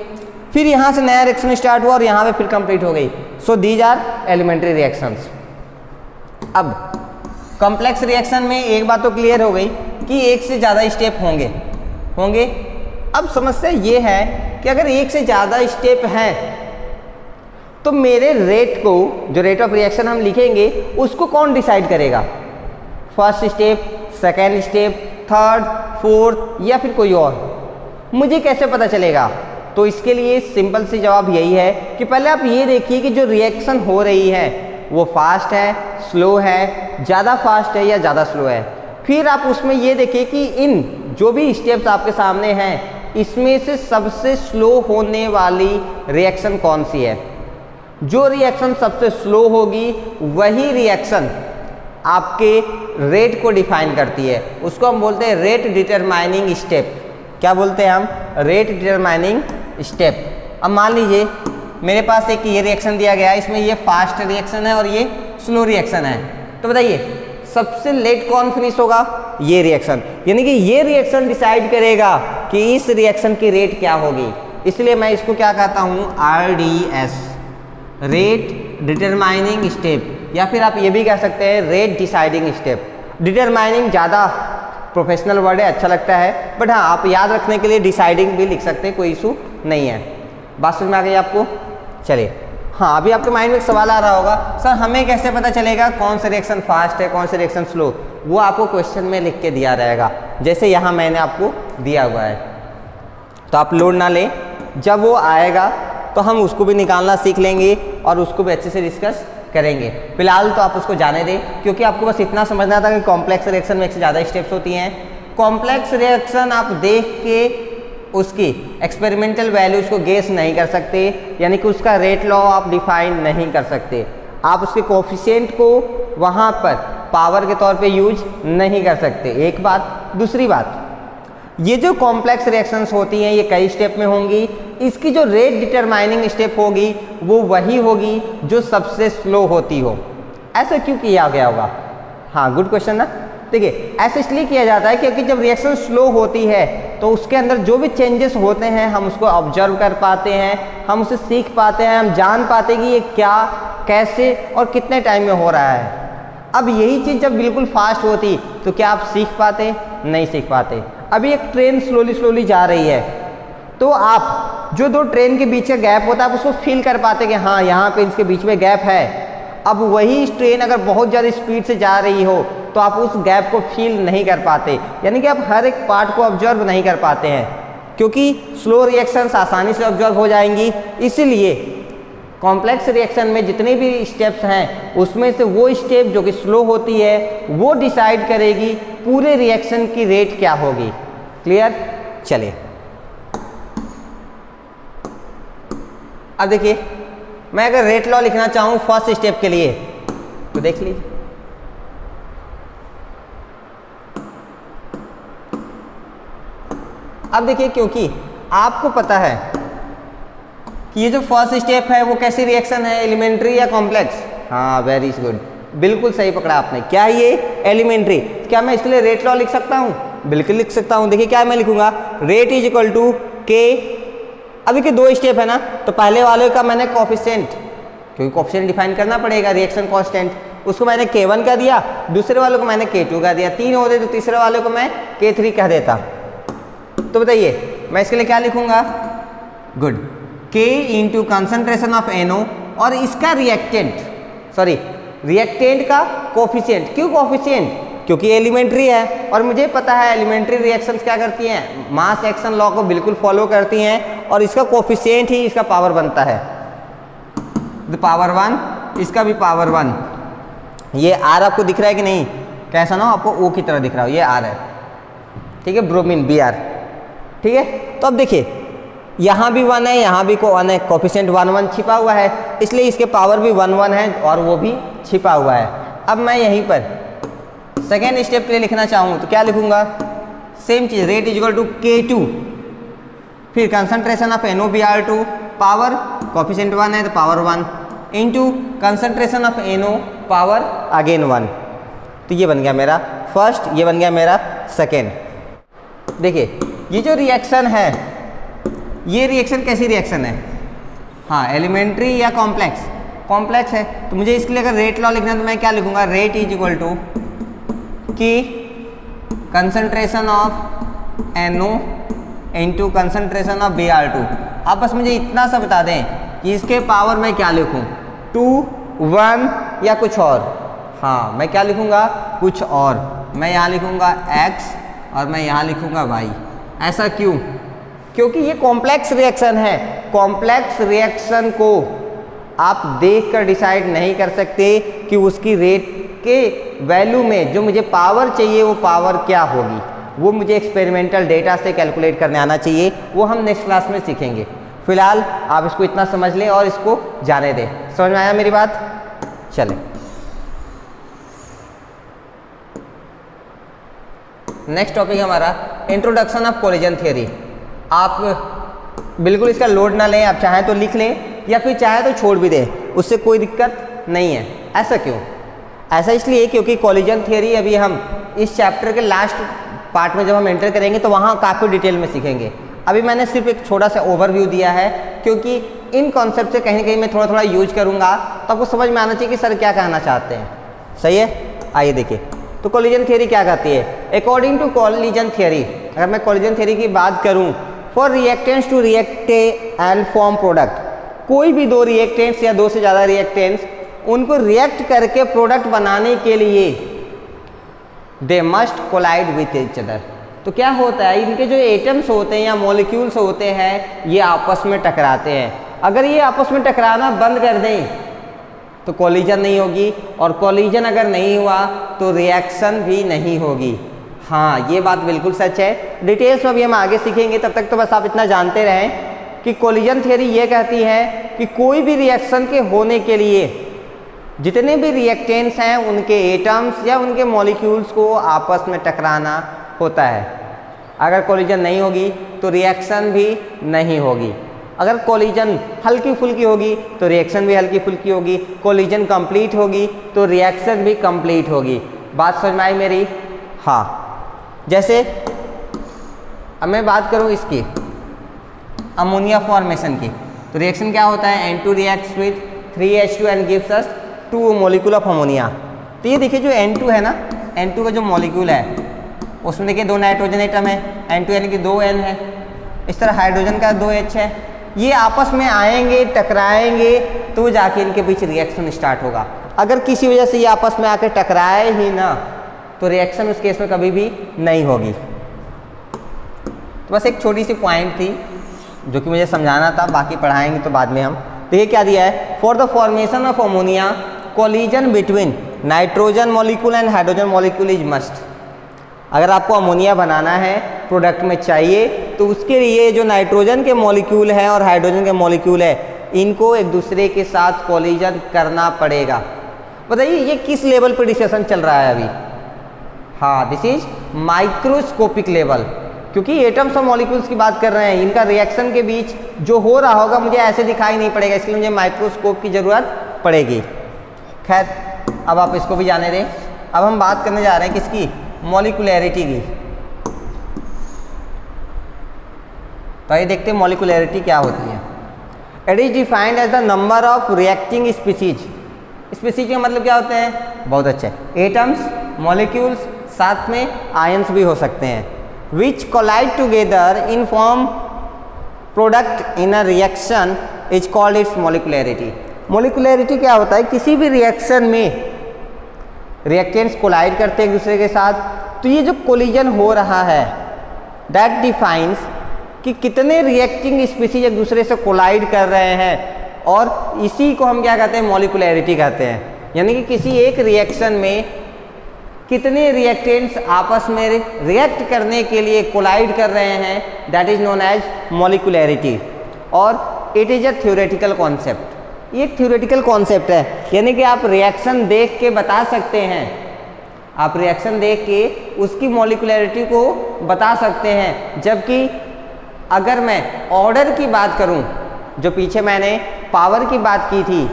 फिर यहाँ से नया रिएक्शन स्टार्ट हुआ और यहाँ पे फिर कंप्लीट हो गई। So these are elementary reactions अब कॉम्प्लेक्स रिएक्शन में एक बात तो क्लियर हो गई कि एक से ज़्यादा स्टेप होंगे। होंगे? अब समस्या ये है कि अगर एक से ज़्यादा स्टेप हैं तो मेरे रेट को, जो रेट ऑफ़ रिएक्शन हम लिखेंगे, उसको कौन डिसाइड करेगा? First step second step third fourth या फिर कोई और? मुझे कैसे पता चलेगा? तो इसके लिए सिंपल सी जवाब यही है कि पहले आप ये देखिए कि जो रिएक्शन हो रही है वो फास्ट है स्लो है, ज़्यादा फास्ट है या ज़्यादा स्लो है? फिर आप उसमें ये देखिए कि इन जो भी स्टेप्स आपके सामने हैं, इसमें से सबसे स्लो होने वाली रिएक्शन कौन सी है? जो रिएक्शन सबसे स्लो होगी, वही रिएक्शन आपके रेट को डिफाइन करती है। उसको हम बोलते हैं रेट डिटरमाइनिंग स्टेप क्या बोलते हैं हम? रेट डिटरमाइनिंग स्टेप अब मान लीजिए मेरे पास एक ये रिएक्शन दिया गया है, इसमें ये फास्ट रिएक्शन है और ये स्लो रिएक्शन है। तो बताइए, सबसे लेट कौन फिनिश होगा? ये रिएक्शन यानी कि ये रिएक्शन डिसाइड करेगा कि इस रिएक्शन की रेट क्या होगी। इसलिए मैं इसको क्या कहता हूँ? R D S rate determining step या फिर आप ये भी कह सकते हैं रेट डिसाइडिंग स्टेप डिटरमाइनिंग ज़्यादा प्रोफेशनल वर्ड है अच्छा लगता है। बट हाँ आप याद रखने के लिए डिसाइडिंग भी लिख सकते हैं, कोई इशू नहीं है। बात समझ में आ गई आपको? चलिए। हाँ अभी आपके माइंड में एक सवाल आ रहा होगा, सर, हमें कैसे पता चलेगा कौन सा रिएक्शन फास्ट है, कौन सा रिएक्शन स्लो वो आपको क्वेश्चन में लिख के दिया रहेगा। जैसे यहाँ मैंने आपको दिया हुआ है। तो आप लोड ना लें। जब वो आएगा तो हम उसको भी निकालना सीख लेंगे और उसको भी अच्छे से डिस्कस करेंगे। फ़िलहाल तो आप उसको जाने दें, क्योंकि आपको बस इतना समझना था कि कॉम्प्लेक्स रिएक्शन में एक से ज़्यादा स्टेप्स होती हैं। कॉम्प्लेक्स रिएक्शन आप देख के उसकी एक्सपेरिमेंटल वैल्यूज़ को गेस नहीं कर सकते, यानी कि उसका रेट लॉ आप डिफाइन नहीं कर सकते। आप उसके कोफिशियंट को वहाँ पर पावर के तौर पे यूज़ नहीं कर सकते। एक बात, दूसरी बात, ये जो कॉम्प्लेक्स रिएक्शंस होती हैं, ये कई स्टेप में होंगी। इसकी जो रेट डिटरमाइनिंग स्टेप होगी, वो वही होगी जो सबसे स्लो होती हो। ऐसा क्यों किया गया होगा? हाँ गुड क्वेश्चन ना? देखिए, ऐसा इसलिए किया जाता है क्योंकि जब रिएक्शन स्लो होती है तो उसके अंदर जो भी चेंजेस होते हैं, हम उसको ऑब्ज़र्व कर पाते हैं, हम उसे सीख पाते हैं, हम जान पाते हैं कि ये क्या, कैसे और कितने टाइम में हो रहा है। अब यही चीज़ जब बिल्कुल फास्ट होती तो क्या आप सीख पाते? नहीं सीख पाते। अभी एक ट्रेन स्लोली स्लोली जा रही है। तो आप, जो दो ट्रेन के बीच का गैप होता है, आप उसको फील कर पाते कि हाँ यहाँ पे इसके बीच में गैप है। अब वही ट्रेन अगर बहुत ज़्यादा स्पीड से जा रही हो तो आप उस गैप को फील नहीं कर पाते। यानी कि आप हर एक पार्ट को ऑब्ज़र्व नहीं कर पाते हैं। क्योंकि स्लो रिएक्शंस आसानी से ऑब्ज़र्व हो जाएँगी। इसीलिए कॉम्प्लेक्स रिएक्शन में जितने भी स्टेप्स हैं, उसमें से वो स्टेप जो कि स्लो होती है, वो डिसाइड करेगी पूरे रिएक्शन की रेट क्या होगी। क्लियर चले अब देखिए, मैं अगर रेट लॉ लिखना चाहूँ फ़र्स्ट स्टेप के लिए तो देख लीजिए। अब देखिए, क्योंकि आपको पता है कि ये जो फ़र्स्ट स्टेप है, वो कैसी रिएक्शन है? एलिमेंट्री या कॉम्प्लेक्स हाँ वेरी गुड बिल्कुल सही पकड़ा आपने। क्या ये? एलिमेंट्री क्या मैं इसके लिए रेट लॉ लिख सकता हूँ? बिल्कुल लिख सकता हूँ। देखिए, क्या मैं लिखूँगा? रेट इज़ इक्वल टू के अभी के दो स्टेप है ना तो पहले वाले का मैंने कॉफिशेंट क्योंकि कॉफिशेंट डिफाइन करना पड़ेगा रिएक्शन कॉन्स्टेंट उसको मैंने के वन का दिया, दूसरे वाले को मैंने के टू का दिया। तीन होते तो तीसरे वाले को मैं के थ्री कह देता। तो बताइए, मैं इसके लिए क्या लिखूँगा? गुड के इंटू कंसंट्रेशन ऑफ़ एनओ और इसका रिएक्टेंट सॉरी रिएक्टेंट का कोफिशियंट क्यों कोफिशियंट क्योंकि एलिमेंट्री है और मुझे पता है एलिमेंट्री रिएक्शंस क्या करती हैं? मास एक्शन लॉ को बिल्कुल फॉलो करती हैं और इसका कोफिशियंट ही इसका पावर बनता है। द पावर वन इसका भी पावर वन ये आर आपको दिख रहा है कि नहीं? कैसा ना आपको ओ की तरह दिख रहा हो, ये आर है। ठीक है ब्रोमिन बी आर ठीक है? तो अब देखिए, यहाँ भी वन है, यहाँ भी को वन है कॉफिशेंट वन वन छिपा हुआ है, इसलिए इसके पावर भी वन वन है और वो भी छिपा हुआ है। अब मैं यहीं पर सेकेंड स्टेप के लिए लिखना चाहूँ तो क्या लिखूँगा? Same cheese rate is to k two फिर concentration of N O B R two power coefficient one है तो power one into concentration of N O power again one तो ये बन गया मेरा फ़र्स्ट ये बन गया मेरा सेकेंड देखिए ये जो रिएक्शन है, ये रिएक्शन कैसी रिएक्शन है? हाँ एलिमेंट्री या कॉम्प्लेक्स कॉम्प्लेक्स है। तो मुझे इसके लिए अगर रेट लॉ लिखना है तो मैं क्या लिखूँगा? रेट इज़ इक्वल टू कि concentration of N O into concentration of B R two आप बस मुझे इतना सा बता दें कि इसके पावर में क्या लिखूं? टू वन या कुछ और? हाँ मैं क्या लिखूँगा? कुछ और। मैं यहाँ लिखूँगा एक्स और मैं यहाँ लिखूँगा वाई ऐसा क्यों? क्योंकि ये कॉम्प्लेक्स रिएक्शन है। कॉम्प्लेक्स रिएक्शन को आप देख कर डिसाइड नहीं कर सकते कि उसकी रेट के वैल्यू में जो मुझे पावर चाहिए, वो पावर क्या होगी। वो मुझे एक्सपेरिमेंटल डेटा से कैलकुलेट करने आना चाहिए। वो हम नेक्स्ट क्लास में सीखेंगे। फ़िलहाल आप इसको इतना समझ लें और इसको जाने दें। समझ में आया मेरी बात? चलें। नेक्स्ट टॉपिक हमारा इंट्रोडक्शन ऑफ़ कोलिजन थियोरी आप बिल्कुल इसका लोड ना लें, आप चाहें तो लिख लें, या फिर चाहें तो छोड़ भी दें, उससे कोई दिक्कत नहीं है। ऐसा क्यों? ऐसा इसलिए क्योंकि कॉलिजन थियोरी अभी हम इस चैप्टर के लास्ट पार्ट में जब हम एंटर करेंगे तो वहाँ काफ़ी डिटेल में सीखेंगे। अभी मैंने सिर्फ़ एक छोटा सा ओवरव्यू दिया है, क्योंकि इन कॉन्सेप्ट से कहीं कहीं मैं थोड़ा थोड़ा यूज़ करूँगा तो आपको समझ में आना चाहिए कि सर क्या कहना चाहते हैं। सही है? आइए देखिए। तो कोलिजन थियरी क्या कहती है? अकॉर्डिंग टू कोलिजन थियरी अगर मैं कोलिजन थियरी की बात करूँ for reactants to react and form product कोई भी दो रिएक्टेंट्स या दो से ज़्यादा रिएक्टेंट्स उनको रिएक्ट करके प्रोडक्ट बनाने के लिए they must collide with each other तो क्या होता है? इनके जो एटम्स होते हैं या मॉलिक्यूल्स होते हैं, ये आपस में टकराते हैं। अगर ये आपस में टकराना बंद कर दें तो कॉलिजन नहीं होगी। और कॉलिजन अगर नहीं हुआ तो रिएक्शन भी नहीं होगी। हाँ ये बात बिल्कुल सच है। डिटेल्स में अभी हम आगे सीखेंगे, तब तक तो बस आप इतना जानते रहें कि कोलिजन थियरी ये कहती है कि कोई भी रिएक्शन के होने के लिए, जितने भी रिएक्टेंट्स हैं, उनके एटम्स या उनके मॉलिक्यूल्स को आपस में टकराना होता है। अगर कोलिजन नहीं होगी तो रिएक्शन भी नहीं होगी। अगर कोलिजन हल्की फुल्की होगी तो रिएक्शन भी हल्की फुल्की होगी, कोलिजन कंप्लीट होगी तो रिएक्शन भी कंप्लीट होगी। बात समझ में आई मेरी? हाँ। जैसे, अब मैं बात करूँ इसकी अमोनिया फॉर्मेशन की। तो रिएक्शन क्या होता है? N two react with three H two and gives us two molecule of ammonia तो ये देखिए जो एन टू है ना एन टू का जो मोलिक्यूल है, उसमें देखिए दो नाइट्रोजन एटम है एन टू यानी कि दो एन है। इस तरह हाइड्रोजन का दो एच है। ये आपस में आएँगे, टकराएँगे तो जाके इनके बीच रिएक्शन स्टार्ट होगा। अगर किसी वजह से ये आपस में आकर टकराए ही ना तो रिएक्शन उस केस में कभी भी नहीं होगी। तो बस एक छोटी सी पॉइंट थी, जो कि मुझे समझाना था, बाकी पढ़ाएँगे तो बाद में हम। तो ये क्या दिया है। For the formation of ammonia collision between nitrogen molecule and hydrogen molecule is must अगर आपको अमोनिया बनाना है प्रोडक्ट में चाहिए तो उसके लिए जो नाइट्रोजन के मॉलिक्यूल हैं और हाइड्रोजन के मॉलिक्यूल है, इनको एक दूसरे के साथ कोलिजन करना पड़ेगा। बताइए, ये किस लेवल पर डिस्कशन चल रहा है अभी? हाँ दिस इज़ माइक्रोस्कोपिक लेवल क्योंकि एटम्स और मॉलिक्यूल्स की बात कर रहे हैं, इनका रिएक्शन के बीच जो हो रहा होगा, मुझे ऐसे दिखाई नहीं पड़ेगा इसलिए मुझे माइक्रोस्कोप की ज़रूरत पड़ेगी। खैर, अब आप इसको भी जाने दें। अब हम बात करने जा रहे हैं किसकी? मॉलिकुलैरिटी की। तो आइए देखते हैं मॉलिकुलैरिटी क्या होती है। It is defined as the number of reacting species species का मतलब क्या होते हैं? बहुत अच्छे। एटम्स मॉलिक्यूल्स साथ में आयंस भी हो सकते हैं। Which collide together in form product in a reaction is called its molecularity molecularity क्या होता है? किसी भी रिएक्शन में रिएक्टेंट्स कोलाइड करते हैं एक दूसरे के साथ तो ये जो कोलिजन हो रहा है दैट डिफाइंस कि कितने रिएक्टिंग स्पीसीज एक दूसरे से कोलाइड कर रहे हैं। और इसी को हम क्या कहते हैं? मोलिकुलरिटी कहते हैं। यानी कि किसी एक रिएक्शन में कितने रिएक्टेंट्स आपस में रिएक्ट करने के लिए कोलाइड कर रहे हैं that is known as molecularity और it is a theoretical concept ये एक थ्योरेटिकल कॉन्सेप्ट है। यानी कि आप रिएक्शन देख के बता सकते हैं। आप रिएक्शन देख के उसकी मोलिकुलरिटी को बता सकते हैं। जबकि अगर मैं ऑर्डर की बात करूँ, जो पीछे मैंने पावर की बात की थी,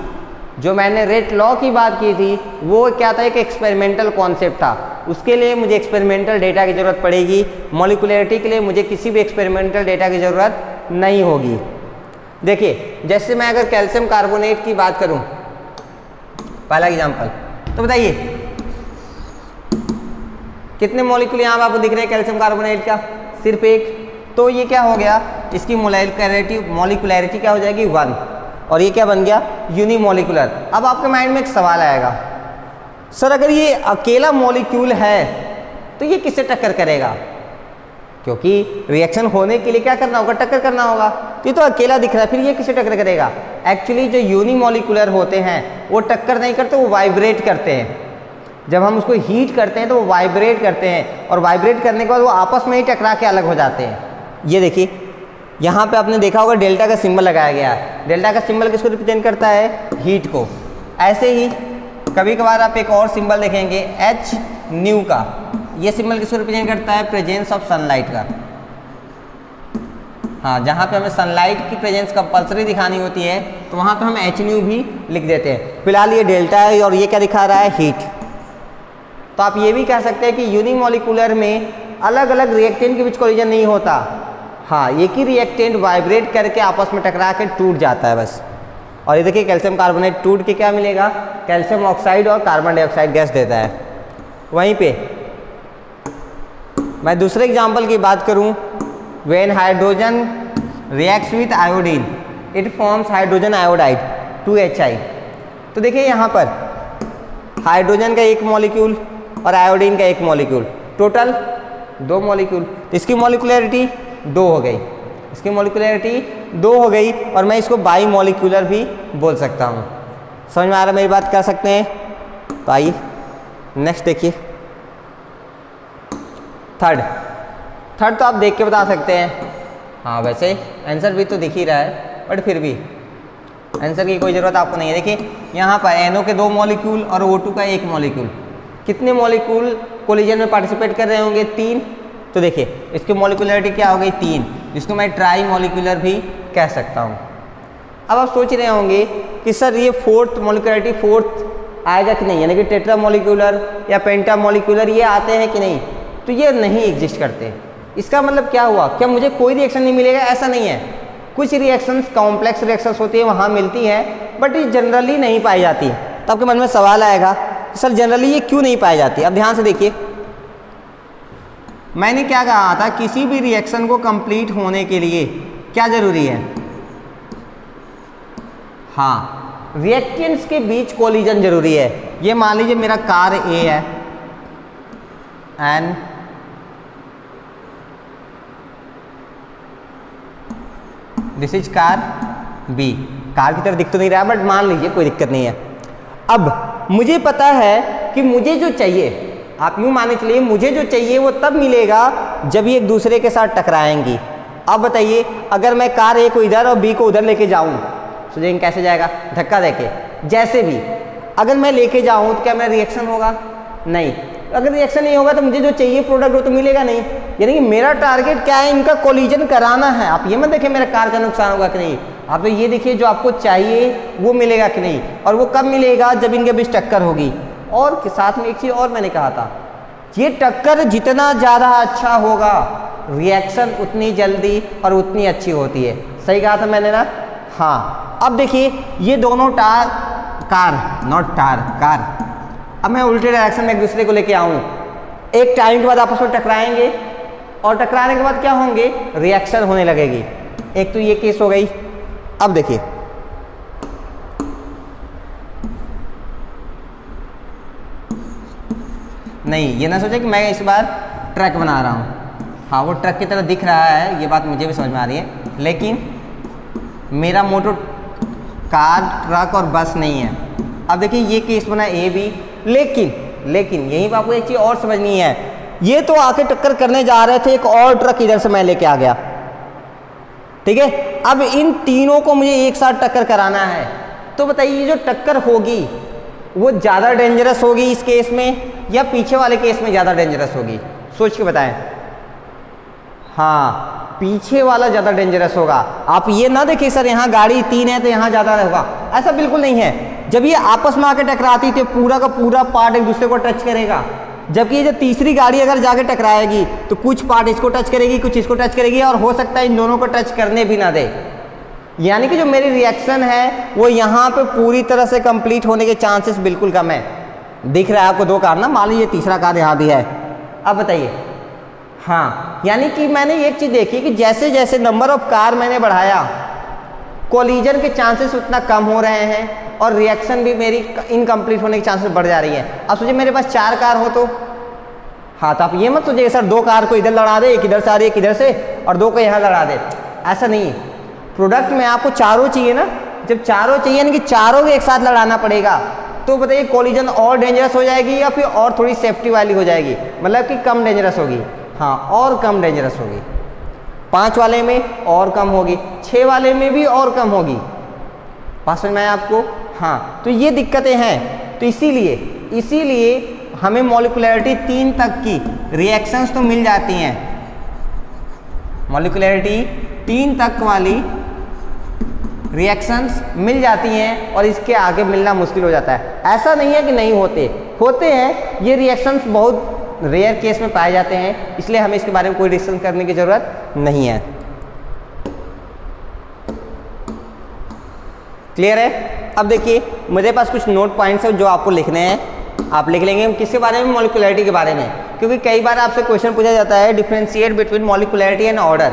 जो मैंने रेट लॉ की बात की थी, वो क्या था? एक एक्सपेरिमेंटल कॉन्सेप्ट था। उसके लिए मुझे एक्सपेरिमेंटल डेटा की ज़रूरत पड़ेगी। मोलिकुलरिटी के लिए मुझे किसी भी एक्सपेरिमेंटल डेटा की ज़रूरत नहीं होगी। देखिए, जैसे मैं अगर कैल्शियम कार्बोनेट की बात करूँ, पहला एग्जांपल तो बताइए, कितने मॉलिक्यूल यहाँ आपको दिख रहे हैं कैल्शियम कार्बोनेट का? सिर्फ़ एक। तो ये क्या हो गया? इसकी मोलिकुलरिटी मोलिकुलरिटी क्या हो जाएगी? वन और ये क्या बन गया? यूनिमोलिकुलर अब आपके माइंड में एक सवाल आएगा। सर, अगर ये अकेला मॉलिक्यूल है तो ये किससे टक्कर करेगा? क्योंकि रिएक्शन होने के लिए क्या करना होगा? टक्कर करना होगा। तो ये तो अकेला दिख रहा है, फिर ये किसे टक्कर करेगा? एक्चुअली जो यूनिमोलिकुलर होते हैं, वो टक्कर नहीं करते, वो वाइब्रेट करते हैं। जब हम उसको हीट करते हैं तो वो वाइब्रेट करते हैं और वाइब्रेट करने के बाद वो आपस में ही टकरा के अलग हो जाते हैं। ये देखिए, यहाँ पे आपने देखा होगा डेल्टा का सिंबल लगाया गया डेल्टा का सिंबल किसको रिप्रेजेंट करता है? हीट को। ऐसे ही कभी कभार आप एक और सिंबल देखेंगे एच न्यू का। ये सिंबल किसको रिप्रेजेंट करता है? प्रेजेंस ऑफ़ सनलाइट का। हाँ जहाँ पे हमें सनलाइट की प्रेजेंस कंपल्सरी दिखानी होती है तो वहाँ पे हम एच न्यू भी लिख देते हैं। फ़िलहाल ये डेल्टा है और ये क्या दिखा रहा है? हीट तो आप ये भी कह सकते हैं कि यूनिमोलिकुलर में अलग अलग रिएक्टेंट के बीच कोलिजन नहीं होता। हाँ एक ही रिएक्टेंट वाइब्रेट करके आपस में टकरा के टूट जाता है बस। और ये देखिए कैल्शियम कार्बोनेट टूट के क्या मिलेगा? कैल्शियम ऑक्साइड और कार्बन डाइऑक्साइड गैस देता है। वहीं पे मैं दूसरे एग्जांपल की बात करूँ when hydrogen reacts with iodine it forms hydrogen iodide two H I तो देखिए यहाँ पर हाइड्रोजन का एक मॉलिक्यूल और आयोडीन का एक मॉलिक्यूल टोटल दो मॉलिक्यूल इसकी मॉलिकुलरिटी दो हो गई. इसकी मॉलिकुलरिटी दो हो गई और मैं इसको बाई मॉलिक्यूलर भी बोल सकता हूँ. समझ में आ रहा है मेरी बात? कर सकते हैं? तो आइए नेक्स्ट देखिए. थर्ड थर्ड तो आप देख के बता सकते हैं। हाँ वैसे आंसर भी तो दिख ही रहा है बट फिर भी। आंसर की कोई ज़रूरत आपको नहीं है। देखिए, यहाँ पर एनओ के दो मॉलिक्यूल और ओ का एक मॉलिक्यूल कितने मॉलिक्यूल कोलिजन में पार्टिसिपेट कर रहे होंगे? तीन। तो देखिए, इसकी मॉलिकुलरिटी क्या हो गई? तीन। जिसको मैं ट्राई मॉलिकुलर भी कह सकता हूँ। अब आप सोच रहे होंगे कि सर ये फोर्थ मॉलिकुलरिटी फोर्थ आएगा कि नहीं? यानी कि टेट्रा मॉलिकुलर या पेंटा मॉलिकुलर ये आते हैं कि नहीं? तो ये नहीं एग्जिस्ट करते। इसका मतलब क्या हुआ? क्या मुझे कोई रिएक्शन नहीं मिलेगा? ऐसा नहीं है। कुछ रिएक्शंस कॉम्प्लेक्स रिएक्शंस होती है, वहाँ मिलती है बट ये जनरली नहीं पाई जाती। तो आपके मन में सवाल आएगा, सर जनरली ये क्यों नहीं पाई जाती? अब ध्यान से देखिए। मैंने क्या कहा था? किसी भी रिएक्शन को कंप्लीट होने के लिए क्या ज़रूरी है? हाँ रिएक्टेंट्स के बीच कोलिजन ज़रूरी है। ये मान लीजिए मेरा कार ए है and this is car B car की तरफ़ दिख तो नहीं रहा बट मान लीजिए, कोई दिक्कत नहीं है। अब मुझे पता है कि मुझे जो चाहिए, आप यूँ माने चलिए, मुझे जो चाहिए वो तब मिलेगा जब ये एक दूसरे के साथ टकराएँगी। अब बताइए, अगर मैं कार ए को इधर और बी को उधर लेके जाऊँ सोचेंगे कैसे जाएगा? धक्का देके। जैसे भी, अगर मैं लेके जाऊँ तो क्या मेरा रिएक्शन होगा? नहीं। अगर रिएक्शन नहीं होगा तो मुझे जो चाहिए प्रोडक्ट वो तो मिलेगा नहीं। यानी कि मेरा टारगेट क्या है? इनका कोलिजन कराना है। आप ये मत देखिए मेरा कार का नुकसान होगा कि नहीं। आप तो ये देखिए जो आपको चाहिए, वो मिलेगा कि नहीं। और वो कब मिलेगा? जब इनके बीच टक्कर होगी। और साथ में एक चीज़ और मैंने कहा था, ये टक्कर जितना ज़्यादा अच्छा होगा रिएक्शन उतनी जल्दी और उतनी अच्छी होती है। सही कहा था मैंने ना? हाँ। अब देखिए, ये दोनों tar car not tar car अब मैं उल्टे डायरेक्शन में एक दूसरे को लेके आऊँ। एक टाइम के बाद आपस में टकराएँगे और टकराने के बाद क्या होंगे? रिएक्शन होने लगेगी। एक तो ये केस हो गई। अब देखिए। नहीं, ये ना सोचे कि मैं इस बार ट्रक बना रहा हूँ। हाँ वो ट्रक की तरह दिख रहा है, ये बात मुझे भी समझ में आ रही है। लेकिन मेरा मोटो कार, ट्रक और बस नहीं है। अब देखिए, ये केस बना ए बी लेकिन लेकिन, यहीं पर आपको एक चीज़ और समझनी है। ये तो आके टक्कर करने जा रहे थे, एक और ट्रक इधर से मैं लेके आ गया। ठीक है? अब इन तीनों को मुझे एक साथ टक्कर कराना है। तो बताइए जो टक्कर होगी, वो ज़्यादा डेंजरस होगी इस केस में, या पीछे वाले केस में ज़्यादा डेंजरस होगी? सोच के बताएँ। हाँ पीछे वाला ज़्यादा डेंजरस होगा। आप ये ना देखिए सर, यहाँ गाड़ी तीन है तो यहाँ ज़्यादा होगा। ऐसा बिल्कुल नहीं है। जब ये आपस में आके टकराती तो पूरा का पूरा पार्ट एक दूसरे को टच करेगा। जबकि ये जो तीसरी गाड़ी अगर जाके टकराएगी तो कुछ पार्ट इसको टच करेगी, कुछ इसको टच करेगी और हो सकता है इन दोनों को टच करने भी ना दे। यानी कि जो मेरी रिएक्शन है, वो यहाँ पे पूरी तरह से कंप्लीट होने के चांसेस बिल्कुल कम है। दिख रहा है आपको दो कार ना? मान लीजिए तीसरा कार यहाँ भी है। अब बताइए। हाँ यानी कि मैंने एक चीज़ देखी कि जैसे जैसे नंबर ऑफ़ कार मैंने बढ़ाया कोलिजन के चांसेस उतना कम हो रहे हैं और रिएक्शन भी मेरी इनकम्प्लीट होने के चांसेस बढ़ जा रही है। अब सोचिए, मेरे पास चार कार हो तो? हाँ तो आप ये मत सोचिए सर दो कार को इधर लड़ा दे, एक इधर से आ रही है इधर से, और दो को यहाँ लड़ा दे। ऐसा नहीं है। प्रोडक्ट में आपको चारों चाहिए ना? जब चारों चाहिए, यानी कि चारों को एक साथ लड़ाना पड़ेगा तो बताइए कोलिजन और डेंजरस हो जाएगी या फिर और थोड़ी सेफ्टी वाली हो जाएगी? मतलब कि कम डेंजरस होगी। हाँ और कम डेंजरस होगी। पाँच वाले में और कम होगी छः वाले में भी और कम होगी। पास में आपको? हाँ तो ये दिक्कतें हैं। तो इसीलिए इसीलिए हमें मॉलिकुलरिटी तीन तक की रिएक्शंस तो मिल जाती हैं। मॉलिकुलरिटी तीन तक वाली रिएक्शंस मिल जाती हैं और इसके आगे मिलना मुश्किल हो जाता है। ऐसा नहीं है कि नहीं होते। होते हैं, ये रिएक्शंस बहुत रेयर केस में पाए जाते हैं, इसलिए हमें इसके बारे में कोई डिस्कशन करने की ज़रूरत नहीं है। क्लियर है? अब देखिए, मेरे पास कुछ नोट पॉइंट्स हैं जो आपको लिखने हैं। आप लिख लेंगे किसके बारे में मोलिकुलरिटी के बारे में। क्योंकि कई बार आपसे क्वेश्चन पूछा जाता है differentiate between molecularity and order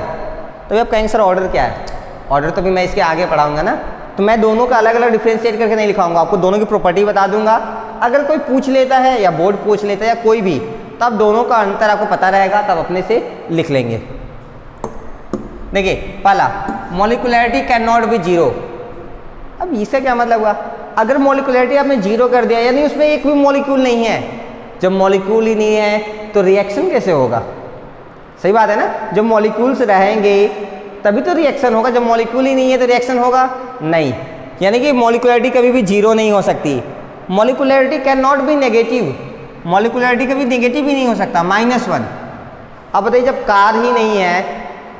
तो आप कहेंगे, सर ऑर्डर क्या है? ऑर्डर तो भी मैं इसके आगे पढ़ाऊँगा ना। तो मैं दोनों का अलग अलग डिफ्रेंशिएट करके नहीं लिखाऊँगा। आपको दोनों की प्रॉपर्टी बता दूँगा। अगर कोई पूछ लेता है या बोर्ड पूछ लेता है या कोई भी तो आप दोनों का अंतर आपको पता रहेगा, तब अपने से लिख लेंगे। देखिए, पहला molecularity can not be zero अब इससे क्या मतलब हुआ? अगर मोलिकुलरिटी आपने ज़ीरो कर दिया, यानी उसमें एक भी मॉलिक्यूल नहीं है, जब मॉलिक्यूल ही नहीं है तो रिएक्शन कैसे होगा? सही बात है ना? जब मॉलिक्यूल्स रहेंगे, तभी तो रिएक्शन होगा, जब मॉलिक्यूल ही नहीं है तो रिएक्शन होगा? नहीं। यानी कि मॉलिकुलरिटी कभी भी ज़ीरो नहीं हो सकती। Molecularity can not be negative molecularity कभी निगेटिव ही नहीं हो सकता माइनस वन अब बताइए, जब कार ही नहीं है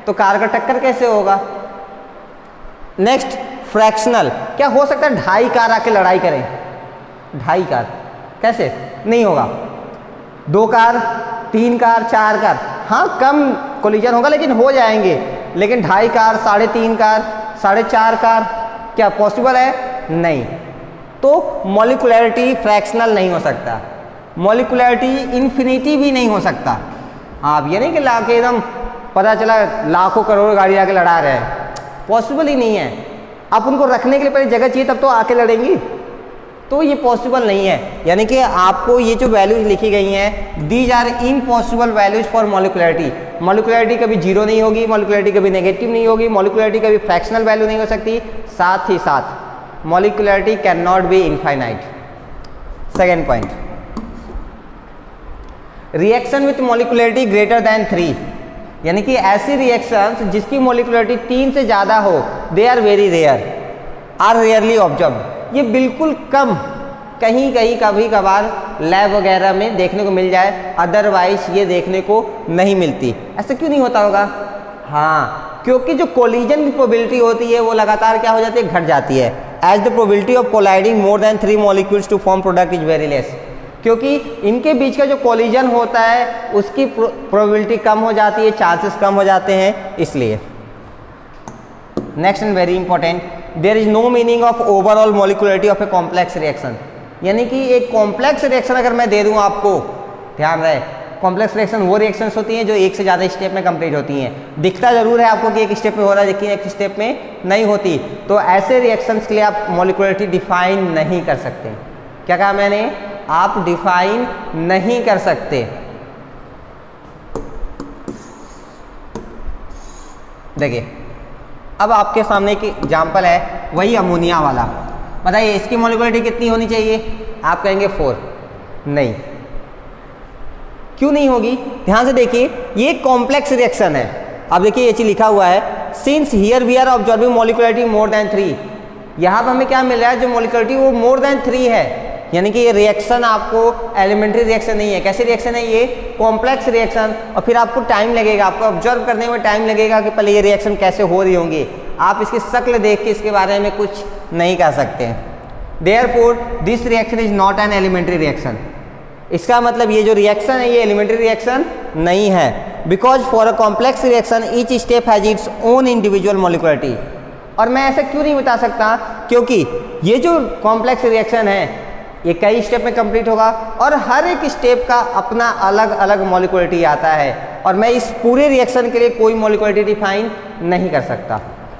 तो कार का टक्कर कैसे होगा? नेक्स्ट फ्रैक्शनल क्या हो सकता है ढाई कार आके लड़ाई करें? ढाई कार। कैसे? नहीं होगा। दो कार, तीन कार, चार कार। हाँ कम कोलिजन होगा, लेकिन हो जाएँगे। लेकिन ढाई कार, साढ़े तीन कार, साढ़े चार कार, क्या पॉसिबल है? नहीं। तो मॉलिकुलरिटी फ्रैक्शनल नहीं हो सकता। मॉलिकुलरिटी इन्फिनिटी भी नहीं हो सकता। आप ये नहीं कि ला के एकदम पता चला लाखों करोड़ गाड़ी आके लड़ा रहे हैं। पॉसिबल ही नहीं है। आप उनको रखने के लिए पहले जगह चाहिए, तब तो आके लड़ेंगी। तो ये पॉसिबल नहीं है। यानी कि आपको ये जो वैल्यूज़ लिखी गई हैं these are impossible values for molecularity molecularity कभी ज़ीरो नहीं होगी मोलिकुलरिटी कभी नेगेटिव नहीं होगी मोलिकुलरिटी कभी फ्रैक्शनल वैल्यू नहीं हो सकती। साथ ही साथ molecularity can not be infinite second point reaction with molecularity greater than three यानी कि ऐसी रिएक्शंस जिसकी मोलिकुलरिटी तीन से ज़्यादा हो they are very rare or rarely observe ये बिल्कुल कम कहीं कहीं कभी कभार लैब वगैरह में देखने को मिल जाए अदरवाइज़ ये देखने को नहीं मिलती। ऐसा क्यों नहीं होता होगा? हाँ क्योंकि जो कोलिजन की प्रोबिलिटी होती है, वो लगातार क्या हो जाती है? घट जाती है। As the probability of colliding more than three molecules to form product is very less क्योंकि इनके बीच का जो कोलिजन होता है, उसकी प्रोबेबिलिटी कम हो जाती है चांसेस कम हो जाते हैं, इसलिए। Next and very important there is no meaning of overall molecularity of a complex reaction यानी कि एक कॉम्प्लेक्स रिएक्शन अगर मैं दे दूँ आपको, ध्यान रहे कॉम्प्लेक्स रिएक्शन वो रिएक्शंस होती हैं जो एक से ज़्यादा स्टेप में कंप्लीट होती हैं। दिखता ज़रूर है आपको कि एक स्टेप में हो रहा है, लेकिन एक स्टेप में नहीं होती। तो ऐसे रिएक्शंस के लिए आप मोलिकुलरिटी डिफाइन नहीं कर सकते। क्या कहा मैंने? आप डिफाइन नहीं कर सकते। देखिए, अब आपके सामने एक एग्ज़ाम्पल है, वही अमोनिया वाला। बताइए, इसकी मोलिकुलरिटी कितनी होनी चाहिए? आप कहेंगे फोर नहीं। क्यों नहीं होगी? ध्यान से देखिए, ये कॉम्प्लेक्स रिएक्शन है। अब देखिए, ये चीज़ लिखा हुआ है since here we are observing molecularity more than three यहाँ पर हमें क्या मिल रहा है? जो मोलिकुलरिटी वो मोर देन थ्री है। यानी कि ये रिएक्शन आपको एलिमेंट्री रिएक्शन नहीं है। कैसे रिएक्शन है ये? कॉम्प्लेक्स रिएक्शन और फिर आपको टाइम लगेगा। आपको ऑब्ज़र्व करने में टाइम लगेगा कि पहले ये रिएक्शन कैसे हो रही होंगी। आप इसकी शक्ल देख के इसके बारे में कुछ नहीं कह सकते। There this reaction is not an elementary reaction इसका मतलब ये जो रिएक्शन है, ये एलिमेंट्री रिएक्शन नहीं है। Because for a complex reaction each step has its own individual molecularity और मैं ऐसा क्यों नहीं बता सकता? क्योंकि ये जो कॉम्प्लेक्स रिएक्शन है ये कई स्टेप में कंप्लीट होगा और हर एक स्टेप का अपना अलग अलग मोलिकुलरिटी आता है। और मैं इस पूरे रिएक्शन के लिए कोई मोलिकुलरिटी डिफाइन नहीं कर सकता।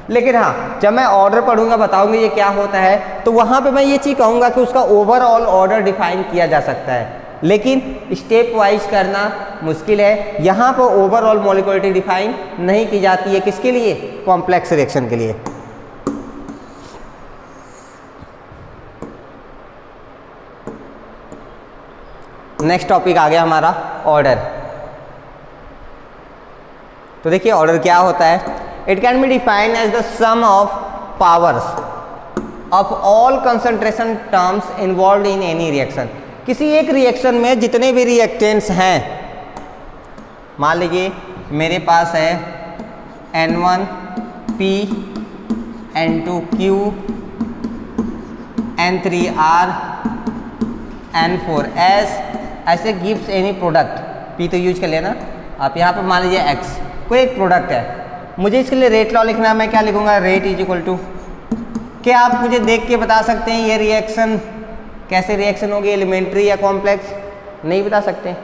लेकिन हाँ जब मैं ऑर्डर पढ़ूँगा, बताऊँगा ये क्या होता है तो वहाँ पे मैं ये चीज़ कहूँगा कि उसका ओवरऑल ऑर्डर डिफाइन किया जा सकता है। लेकिन स्टेप वाइज करना मुश्किल है। यहाँ पर ओवरऑल मोलिकुलरिटी डिफाइन नहीं की जाती है। किसके लिए? कॉम्प्लेक्स रिएक्शन के लिए। नेक्स्ट टॉपिक आ गया हमारा ऑर्डर तो देखिए ऑर्डर क्या होता है? It can be defined as the sum of powers of all concentration terms involve in any reaction किसी एक रिएक्शन में जितने भी रिएक्टेंट्स हैं, मान लीजिए मेरे पास है N1 P N2 Q N3 R N4 S ऐसे गिव्स एनी प्रोडक्ट पी तो यूज़ कर लेना। आप यहाँ पर मान लीजिए एक्स कोई एक प्रोडक्ट है। मुझे इसके लिए रेट लॉ लिखना है, मैं क्या लिखूँगा? रेट इज़ इक्वल टू क्या आप मुझे देख के बता सकते हैं ये रिएक्शन कैसे रिएक्शन होगी? एलिमेंट्री या कॉम्प्लेक्स नहीं बता सकते।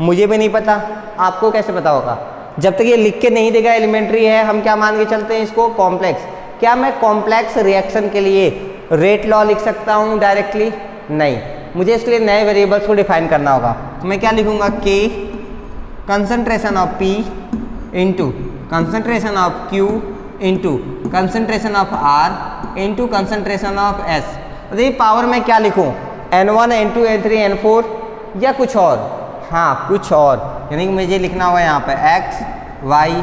मुझे भी नहीं पता। आपको कैसे पता होगा? जब तक ये लिख के नहीं देगा एलिमेंट्री है, हम क्या मान के चलते हैं इसको? कॉम्प्लेक्स क्या मैं कॉम्प्लेक्स रिएक्शन के लिए रेट लॉ लिख सकता हूँ डायरेक्टली नहीं। मुझे इसके लिए नए वेरिएबल्स को डिफाइन करना होगा। तो मैं क्या लिखूँगा? K concentration of P into concentration of Q into concentration of R into concentration of S देखिए पावर में क्या लिखूँ? N one n two n three n four या कुछ और? हाँ कुछ और। यानी कि मुझे लिखना होगा यहाँ पर एक्स वाई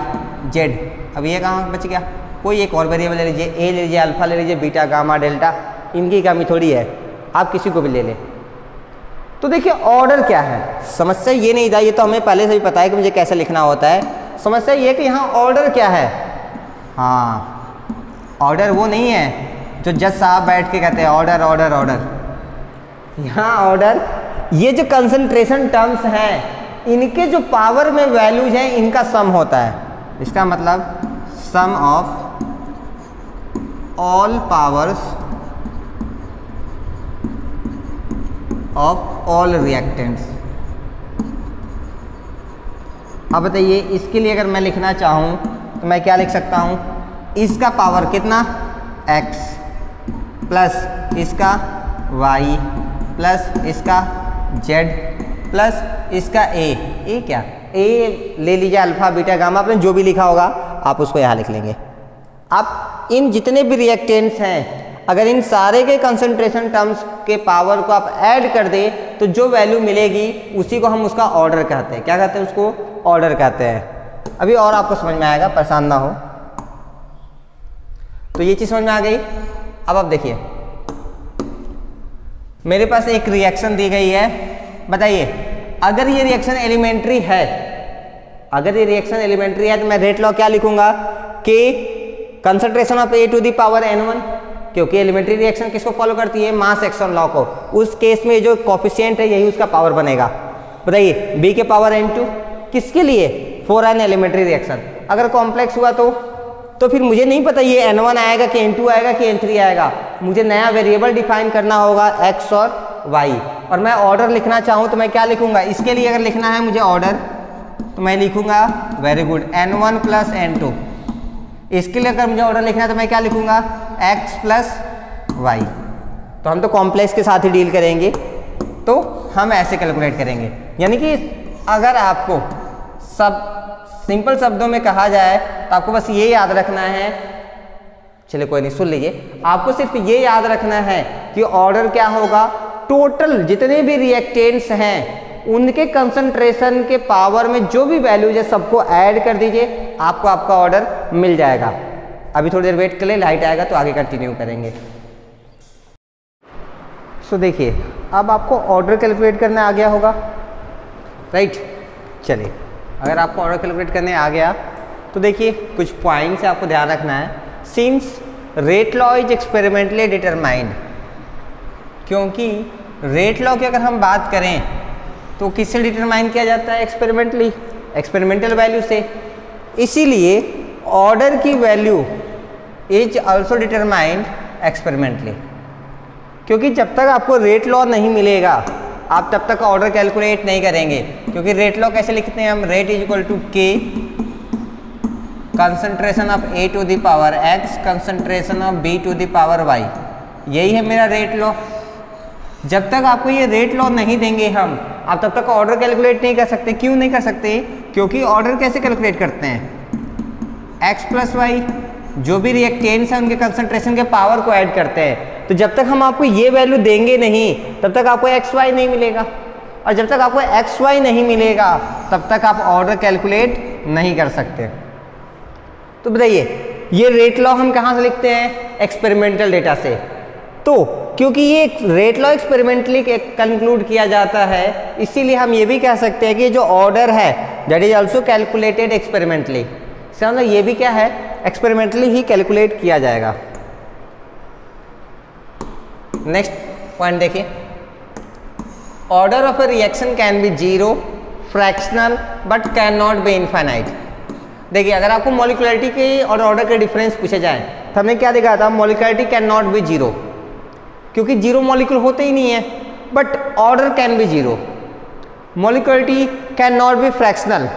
जेड अब ये कहाँ बच गया? कोई एक और वेरिएबल ले लीजिए। ए ले लीजिए अल्फ़ा ले लीजिए बीटा गामा डेल्टा इनकी कमी थोड़ी है। आप किसी को भी ले लें। तो देखिए ऑर्डर क्या है? समस्या ये नहीं था, ये तो हमें पहले से भी पता है कि मुझे कैसे लिखना होता है। समस्या ये कि यहाँ ऑर्डर क्या है? हाँ ऑर्डर वो नहीं है जो जज साहब बैठ के कहते हैं ऑर्डर ऑर्डर ऑर्डर यहाँ ऑर्डर ये जो कंसंट्रेशन टर्म्स हैं, इनके जो पावर में वैल्यूज़ हैं, इनका सम होता है। इसका मतलब sum of all powers of all reactants अब बताइए, इसके लिए अगर मैं लिखना चाहूँ तो मैं क्या लिख सकता हूँ? इसका पावर कितना? X प्लस इसका y प्लस इसका z प्लस इसका a. A क्या? A ले लीजिए अल्फ़ा बीटा गामा आपने जो भी लिखा होगा, आप उसको यहाँ लिख लेंगे। आप इन जितने भी रिएक्टेंट्स हैं अगर इन सारे के कंसंट्रेशन टर्म्स के पावर को आप ऐड कर दें तो जो वैल्यू मिलेगी, उसी को हम उसका ऑर्डर कहते हैं। क्या कहते हैं उसको? ऑर्डर कहते हैं। अभी और आपको समझ में आएगा, परेशान ना हो। तो ये चीज़ समझ में आ गई? अब आप देखिए। मेरे पास एक रिएक्शन दी गई है। बताइए, अगर ये रिएक्शन एलिमेंट्री है, अगर ये रिएक्शन एलिमेंट्री है तो मैं रेट लॉ क्या लिखूँगा? K concentration of A to the power n one क्योंकि एलिमेंट्री रिएक्शन किसको फॉलो करती है? मास एक्शन लॉ को। उस केस में जो कॉफिशियंट है, यही उसका पावर बनेगा। बताइए बी के पावर एन टू किसके लिए? फोर एन एलिमेंट्री रिएक्शन अगर कॉम्प्लेक्स हुआ तो? तो फिर मुझे नहीं पता ये एन वन आएगा कि एन टू आएगा कि एन थ्री आएगा। मुझे नया वेरिएबल डिफाइन करना होगा एक्स और वाई और मैं ऑर्डर लिखना चाहूँ तो मैं क्या लिखूँगा? इसके लिए अगर लिखना है मुझे ऑर्डर तो मैं लिखूँगा very good n one plus n two इसके लिए अगर मुझे ऑर्डर लिखना है तो मैं क्या लिखूँगा? एक्स प्लस वाई तो हम तो कॉम्प्लेक्स के साथ ही डील करेंगे। तो हम ऐसे कैलकुलेट करेंगे। यानी कि अगर आपको सब सिंपल शब्दों में कहा जाए तो आपको बस ये याद रखना है। चलिए कोई नहीं, सुन लीजिए। आपको सिर्फ़ ये याद रखना है कि ऑर्डर क्या होगा? टोटल जितने भी रिएक्टेंट्स हैं उनके कंसंट्रेशन के पावर में जो भी वैल्यूज़ है सबको ऐड कर दीजिए आपको आपका ऑर्डर मिल जाएगा। अभी थोड़ी देर वेट कर ले लाइट आएगा तो आगे कंटिन्यू करेंगे। सो so, देखिए अब आपको ऑर्डर कैलकुलेट करने आ गया होगा। राइट चलिए अगर आपको ऑर्डर कैलकुलेट करने आ गया तो देखिए कुछ पॉइंट्स आपको ध्यान रखना है। Since rate law is experimentally determined क्योंकि रेट लॉ की अगर हम बात करें तो किससे डिटरमाइन किया जाता है एक्सपेरिमेंटली एक्सपेरिमेंटल वैल्यू से। इसीलिए ऑर्डर की value is also determined experimentally क्योंकि जब तक आपको रेट लॉ नहीं मिलेगा, आप तब तक ऑर्डर कैलकुलेट नहीं करेंगे। क्योंकि रेट लॉ कैसे लिखते हैं हम? Rate is equal to k concentration of A to the power x concentration of B to the power y यही है मेरा रेट लॉ जब तक आपको ये रेट लॉ नहीं देंगे हम, आप तब तक ऑर्डर कैलकुलेट नहीं कर सकते। क्यों नहीं कर सकते? क्योंकि ऑर्डर कैसे कैलकुलेट करते हैं? एक्स प्लस वाई जो भी रिएक्टेंट्स हैं, उनके कंसंट्रेशन के पावर को ऐड करते हैं। तो जब तक हम आपको ये वैल्यू देंगे नहीं, तब तक आपको एक्स वाई नहीं मिलेगा। और जब तक आपको एक्स वाई नहीं मिलेगा, तब तक आप ऑर्डर कैलकुलेट नहीं कर सकते। तो बताइए, ये रेट लॉ हम कहाँ से लिखते हैं? एक्सपेरिमेंटल डेटा से। तो क्योंकि ये रेट लॉ एक्सपेरिमेंटली कंक्लूड किया जाता है। इसीलिए हम ये भी कह सकते हैं कि जो ऑर्डर है that is also calculated experimentally मतलब ये भी क्या है? एक्सपेरिमेंटली ही कैलकुलेट किया जाएगा। नेक्स्ट पॉइंट देखिए। Order of a reaction can be zero fractional but can not be infinite देखिए, अगर आपको मोलिकुलरिटी के और ऑर्डर के डिफरेंस पूछे जाए तो हमने क्या देखा था? Molecularity can not be zero क्योंकि ज़ीरो मॉलिक्यूल होते ही नहीं है but order can be zero molecularity can not be fractional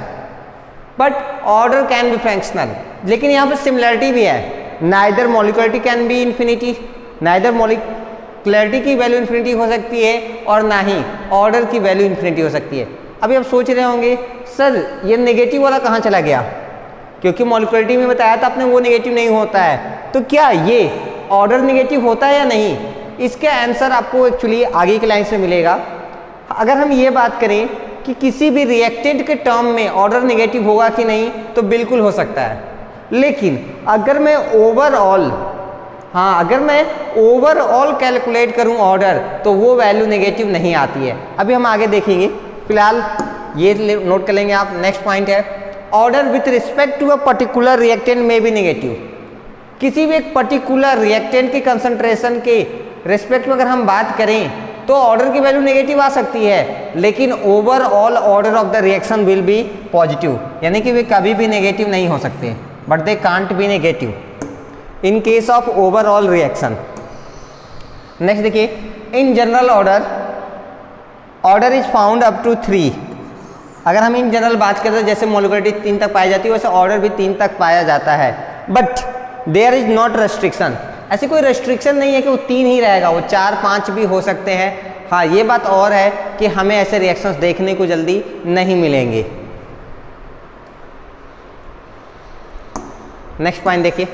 but order can be fractional लेकिन यहाँ पर सिमिलरिटी भी है। Neither molecularity can be infinity neither molecularity की वैल्यू इन्फिनिटी हो सकती है और ना ही ऑर्डर की वैल्यू इन्फिनिटी हो सकती है। अभी आप सोच रहे होंगे, सर, ये नेगेटिव वाला कहाँ चला गया? क्योंकि मोलिकुलरिटी में बताया था आपने, वो नेगेटिव नहीं होता है। तो क्या ये ऑर्डर नेगेटिव होता है या नहीं? इसका आंसर आपको एक्चुअली आगे की लाइन से मिलेगा। अगर हम ये बात करें कि किसी भी रिएक्टेंट के टर्म में ऑर्डर नेगेटिव होगा कि नहीं तो बिल्कुल हो सकता है। लेकिन अगर मैं ओवरऑल हाँ अगर मैं ओवरऑल कैलकुलेट करूँ ऑर्डर तो वो वैल्यू नेगेटिव नहीं आती है। अभी हम आगे देखेंगे। फ़िलहाल ये नोट कर लेंगे आप। नेक्स्ट पॉइंट है order with respect to a particular reactant में भी नेगेटिव किसी भी एक पर्टिकुलर रिएक्टेंट की कंसंट्रेशन के रिस्पेक्ट में अगर हम बात करें तो ऑर्डर की वैल्यू नेगेटिव आ सकती है, लेकिन overall order of the reaction will be positive यानी कि वे कभी भी नेगेटिव नहीं हो सकते but they can't be negative in case of overall reaction next देखिए in general order order is found up to three अगर हम इन जनरल बात करें तो जैसे मोलिकुलरिटी तीन तक पाई जाती है, वैसे ऑर्डर भी तीन तक पाया जाता है. But there is not restriction ऐसी कोई रेस्ट्रिक्शन नहीं है कि वो तीन ही रहेगा, वो चार, पाँच भी हो सकते हैं। हाँ ये बात और है कि हमें ऐसे रिएक्शंस देखने को जल्दी नहीं मिलेंगे। नेक्स्ट पॉइंट देखिए।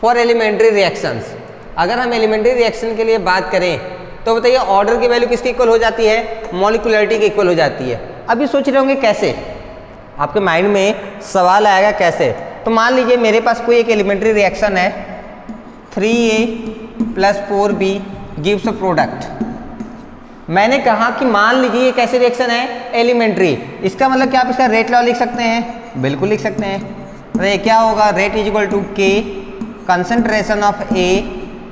फॉर एलिमेंट्री रिएक्शंस अगर हम एलिमेंट्री रिएक्शन के लिए बात करें तो बताइए ऑर्डर की वैल्यू किसकी इक्वल हो जाती है? मॉलिकुलरिटी की इक्वल हो जाती है। अभी सोच रहे होंगे कैसे? आपके माइंड में सवाल आएगा कैसे? तो मान लीजिए मेरे पास कोई एक एलिमेंट्री रिएक्शन है। Three A plus four B gives a product मैंने कहा कि मान लीजिए ये कैसे रिएक्शन है? एलिमेंट्री इसका मतलब क्या आप इसका रेट लॉ लिख सकते हैं? बिल्कुल लिख सकते हैं। तो क्या होगा? Rate is equal to k concentration of A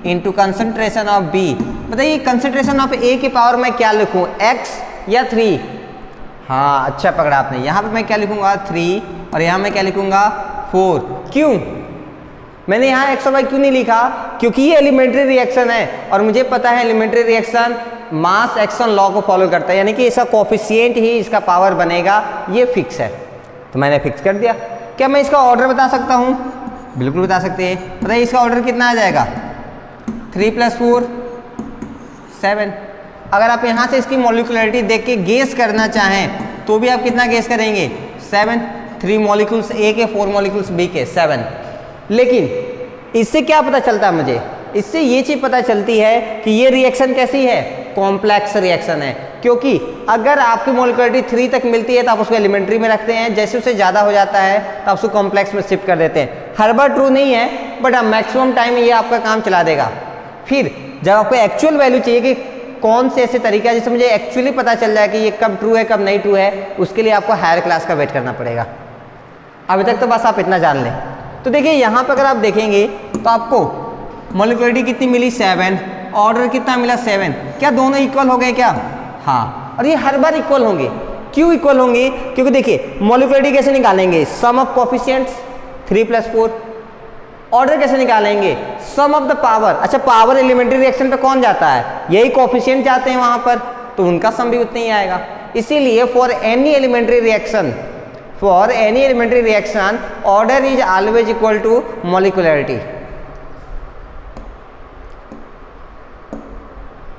into concentration of B बताइए कंसनट्रेशन ऑफ़ ए के पावर में क्या लिखूँ? एक्स या थ्री हाँ अच्छा पकड़ा आपने। यहाँ पर मैं क्या लिखूँगा? थ्री और यहाँ मैं क्या लिखूँगा? फोर। क्यों? मैंने यहाँ एक्स और वाई क्यों नहीं लिखा? क्योंकि ये एलिमेंट्री रिएक्शन है और मुझे पता है elementary reaction mass action law को फॉलो करता है। यानी कि इसका कॉफिशियंट ही इसका पावर बनेगा, ये फिक्स है। तो मैंने फिक्स कर दिया। क्या मैं इसका ऑर्डर बता सकता हूँ? बिल्कुल बता सकते हैं। बताइए इसका ऑर्डर कितना आ जाएगा? थ्री प्लस फोर सेवन अगर आप यहाँ से इसकी मोलिकुलरिटी देख के गेस करना चाहें तो भी आप कितना गेस करेंगे? सेवन थ्री मॉलिक्यूल्स ए के फोर मॉलिक्यूल्स बी के सेवन लेकिन, इससे क्या पता चलता है मुझे? इससे ये चीज़ पता चलती है कि ये रिएक्शन कैसी है? कॉम्प्लेक्स रिएक्शन है। क्योंकि अगर आपकी मोलिकुलरिटी थ्री तक मिलती है तो आप उसको एलिमेंट्री में रखते हैं। जैसे उसे ज़्यादा हो जाता है तो आप उसको कॉम्प्लेक्स में शिफ्ट कर देते हैं। हर बार ट्रू नहीं है बट मैक्सिमम टाइम ये आपका काम चला देगा। फिर, जब आपको एक्चुअल वैल्यू चाहिए कि कौन से ऐसे तरीका है जिससे मुझे एक्चुअली पता चल जाए कि ये कब ट्रू है, कब नहीं ट्रू है, उसके लिए आपको हायर क्लास का वेट करना पड़ेगा। अभी तक तो बस आप इतना जान लें। तो देखिए, यहाँ पर अगर आप देखेंगे तो आपको मोलिकुलरिटी कितनी मिली? सेवन। ऑर्डर कितना मिला? सेवन। क्या दोनों इक्वल हो गए क्या? हाँ। और ये हर बार इक्वल होंगे। क्यों इक्वल होंगे? क्योंकि देखिए मोलिकुलरिटी कैसे निकालेंगे? Sum of coefficients three plus four order कैसे निकालेंगे? सम ऑफ़ द पावर अच्छा पावर एलिमेंट्री रिएक्शन पे कौन जाता है? यही कॉफिशियंट जाते हैं वहाँ पर। तो उनका सम भी उतना ही आएगा। इसीलिए for any elementary reaction for any elementary reaction, order is always equal to molecularity.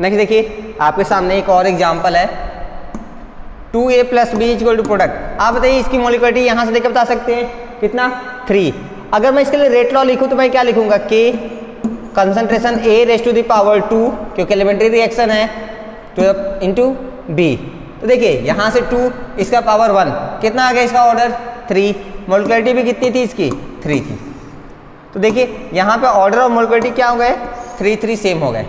Next देखिए, आपके सामने एक और एग्जांपल है। Two A plus B equal to product आप बताइए, इसकी मोलिकुलरिटी यहाँ से देख बता सकते हैं? कितना? थ्री अगर मैं इसके लिए रेट लॉ लिखूं तो मैं क्या लिखूँगा? K concentration A raise to the power two क्योंकि एलिमेंट्री रिएक्शन है तो इंटू बी तो देखिए, यहाँ से टू इसका पावर वन कितना आ गया इसका ऑर्डर थ्री मोलिकुलरिटी भी कितनी थी इसकी? थ्री थी. तो देखिए, यहाँ पे ऑर्डर और मोलिकुलरिटी क्या हो गए? थ्री थ्री सेम हो गए.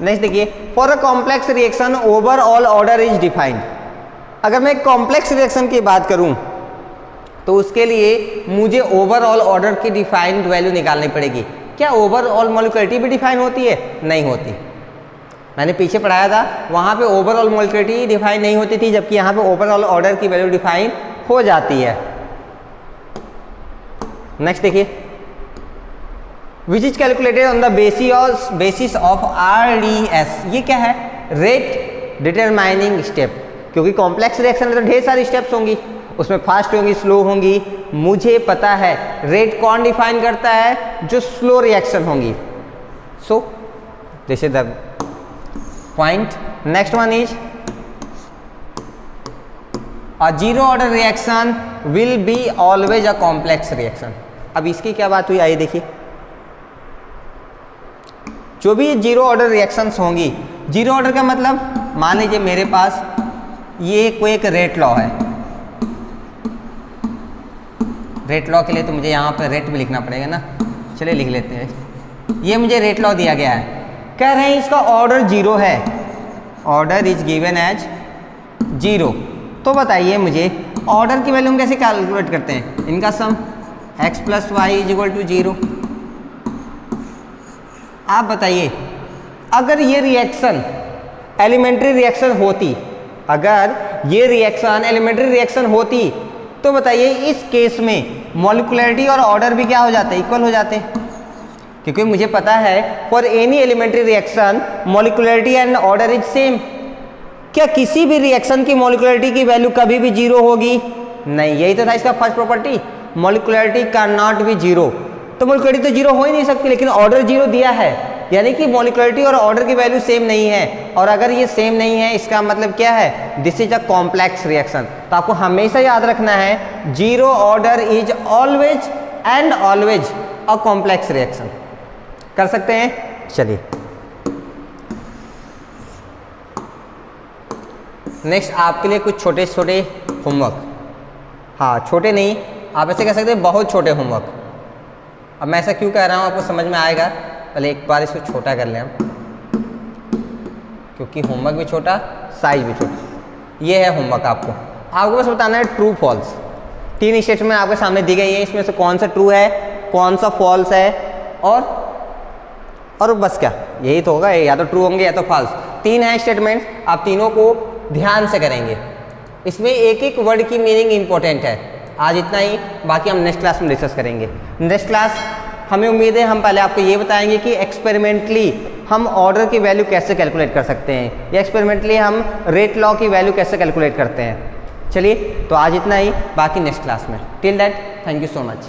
नेक्स्ट देखिए for a complex reaction overall order is defined अगर मैं कॉम्प्लेक्स रिएक्शन की बात करूँ तो उसके लिए मुझे ओवरऑल ऑर्डर की डिफाइंड वैल्यू निकालनी पड़ेगी. क्या ओवरऑल मोलिकुलरिटी भी डिफाइन होती है? नहीं होती. मैंने पीछे पढ़ाया था, वहाँ पे ओवरऑल मोलिकुलरिटी डिफाइन नहीं होती थी, जबकि यहाँ पे ओवरऑल ऑर्डर की वैल्यू डिफाइन हो जाती है। नेक्स्ट देखिए। Which is calculated on the basis basis of R D S ये क्या है? रेट डिटरमाइनिंग स्टेप क्योंकि कॉम्प्लेक्स रिएक्शन में तो ढेर सारी स्टेप्स होंगी। उसमें फास्ट होंगी स्लो होंगी। मुझे पता है रेट कौन डिफाइन करता है? जो स्लो रिएक्शन होंगी। So is the point next one is a zero order reaction will be always a complex reaction अब इसकी क्या बात हुई? आइए देखिए। जो भी ज़ीरो ऑर्डर रिएक्शंस होंगी ज़ीरो ऑर्डर का मतलब मान लीजिए मेरे पास ये कोई एक रेट लॉ है। रेट लॉ के लिए तो मुझे यहाँ पर रेट भी लिखना पड़ेगा ना। चलिए लिख लेते हैं। ये मुझे रेट लॉ दिया गया है। कह रहे हैं इसका ऑर्डर ज़ीरो है। Order is given as zero तो बताइए मुझे ऑर्डर की वैल्यू हम कैसे कैलकुलेट करते हैं? इनका sum x plus y is equal to zero आप बताइए, अगर ये रिएक्शन एलिमेंट्री रिएक्शन होती, अगर ये रिएक्शन एलिमेंट्री रिएक्शन होती तो बताइए इस केस में मॉलिकुलरिटी और ऑर्डर भी क्या हो जाते इक्वल हो जाते? क्योंकि मुझे पता है for any elementary reaction molecularity and order is same क्या किसी भी रिएक्शन की मॉलिकुलरिटी की वैल्यू कभी भी ज़ीरो होगी? नहीं, यही तो था इसका first property molecularity can not be zero तो मोलिकुलरिटी तो ज़ीरो हो ही नहीं सकती, लेकिन ऑर्डर ज़ीरो दिया है. यानी कि मोलिकुलरिटी और ऑर्डर की वैल्यू सेम नहीं है. और अगर ये सेम नहीं है, इसका मतलब क्या है? This is a complex reaction तो आपको हमेशा याद रखना है zero order is always and always a complex reaction कर सकते हैं? चलिए। नेक्स्ट आपके लिए कुछ छोटे छोटे होमवर्क हाँ छोटे नहीं, आप ऐसे कह सकते हैं बहुत छोटे होमवर्क अब मैं ऐसा क्यों कह रहा हूँ, आपको समझ में आएगा। पहले एक बार इसको छोटा कर लें हम। क्योंकि होमवर्क भी छोटा साइज़ भी छोटा। ये है होमवर्क आपको। आपको बस बताना है ट्रू फॉल्स तीन स्टेटमेंट आपके सामने दी गई है, इसमें से कौन सा ट्रू है, कौन सा फॉल्स है, और और बस क्या? यही तो होगा, या तो ट्रू होंगे या तो फॉल्स तीन है स्टेटमेंट आप तीनों को ध्यान से करेंगे। इसमें एक एक वर्ड की मीनिंग इंपॉर्टेंट है। आज इतना ही, बाकी हम नेक्स्ट क्लास में डिस्कस करेंगे। नेक्स्ट क्लास हमें उम्मीद है, हम पहले आपको ये बताएँगे कि एक्सपेरिमेंटली हम ऑर्डर की वैल्यू कैसे कैलकुलेट कर सकते हैं? या एक्सपेरिमेंटली हम रेट लॉ की वैल्यू कैसे कैलकुलेट करते हैं? चलिए तो आज इतना ही, बाकी नेक्स्ट क्लास में. Till that thank you so much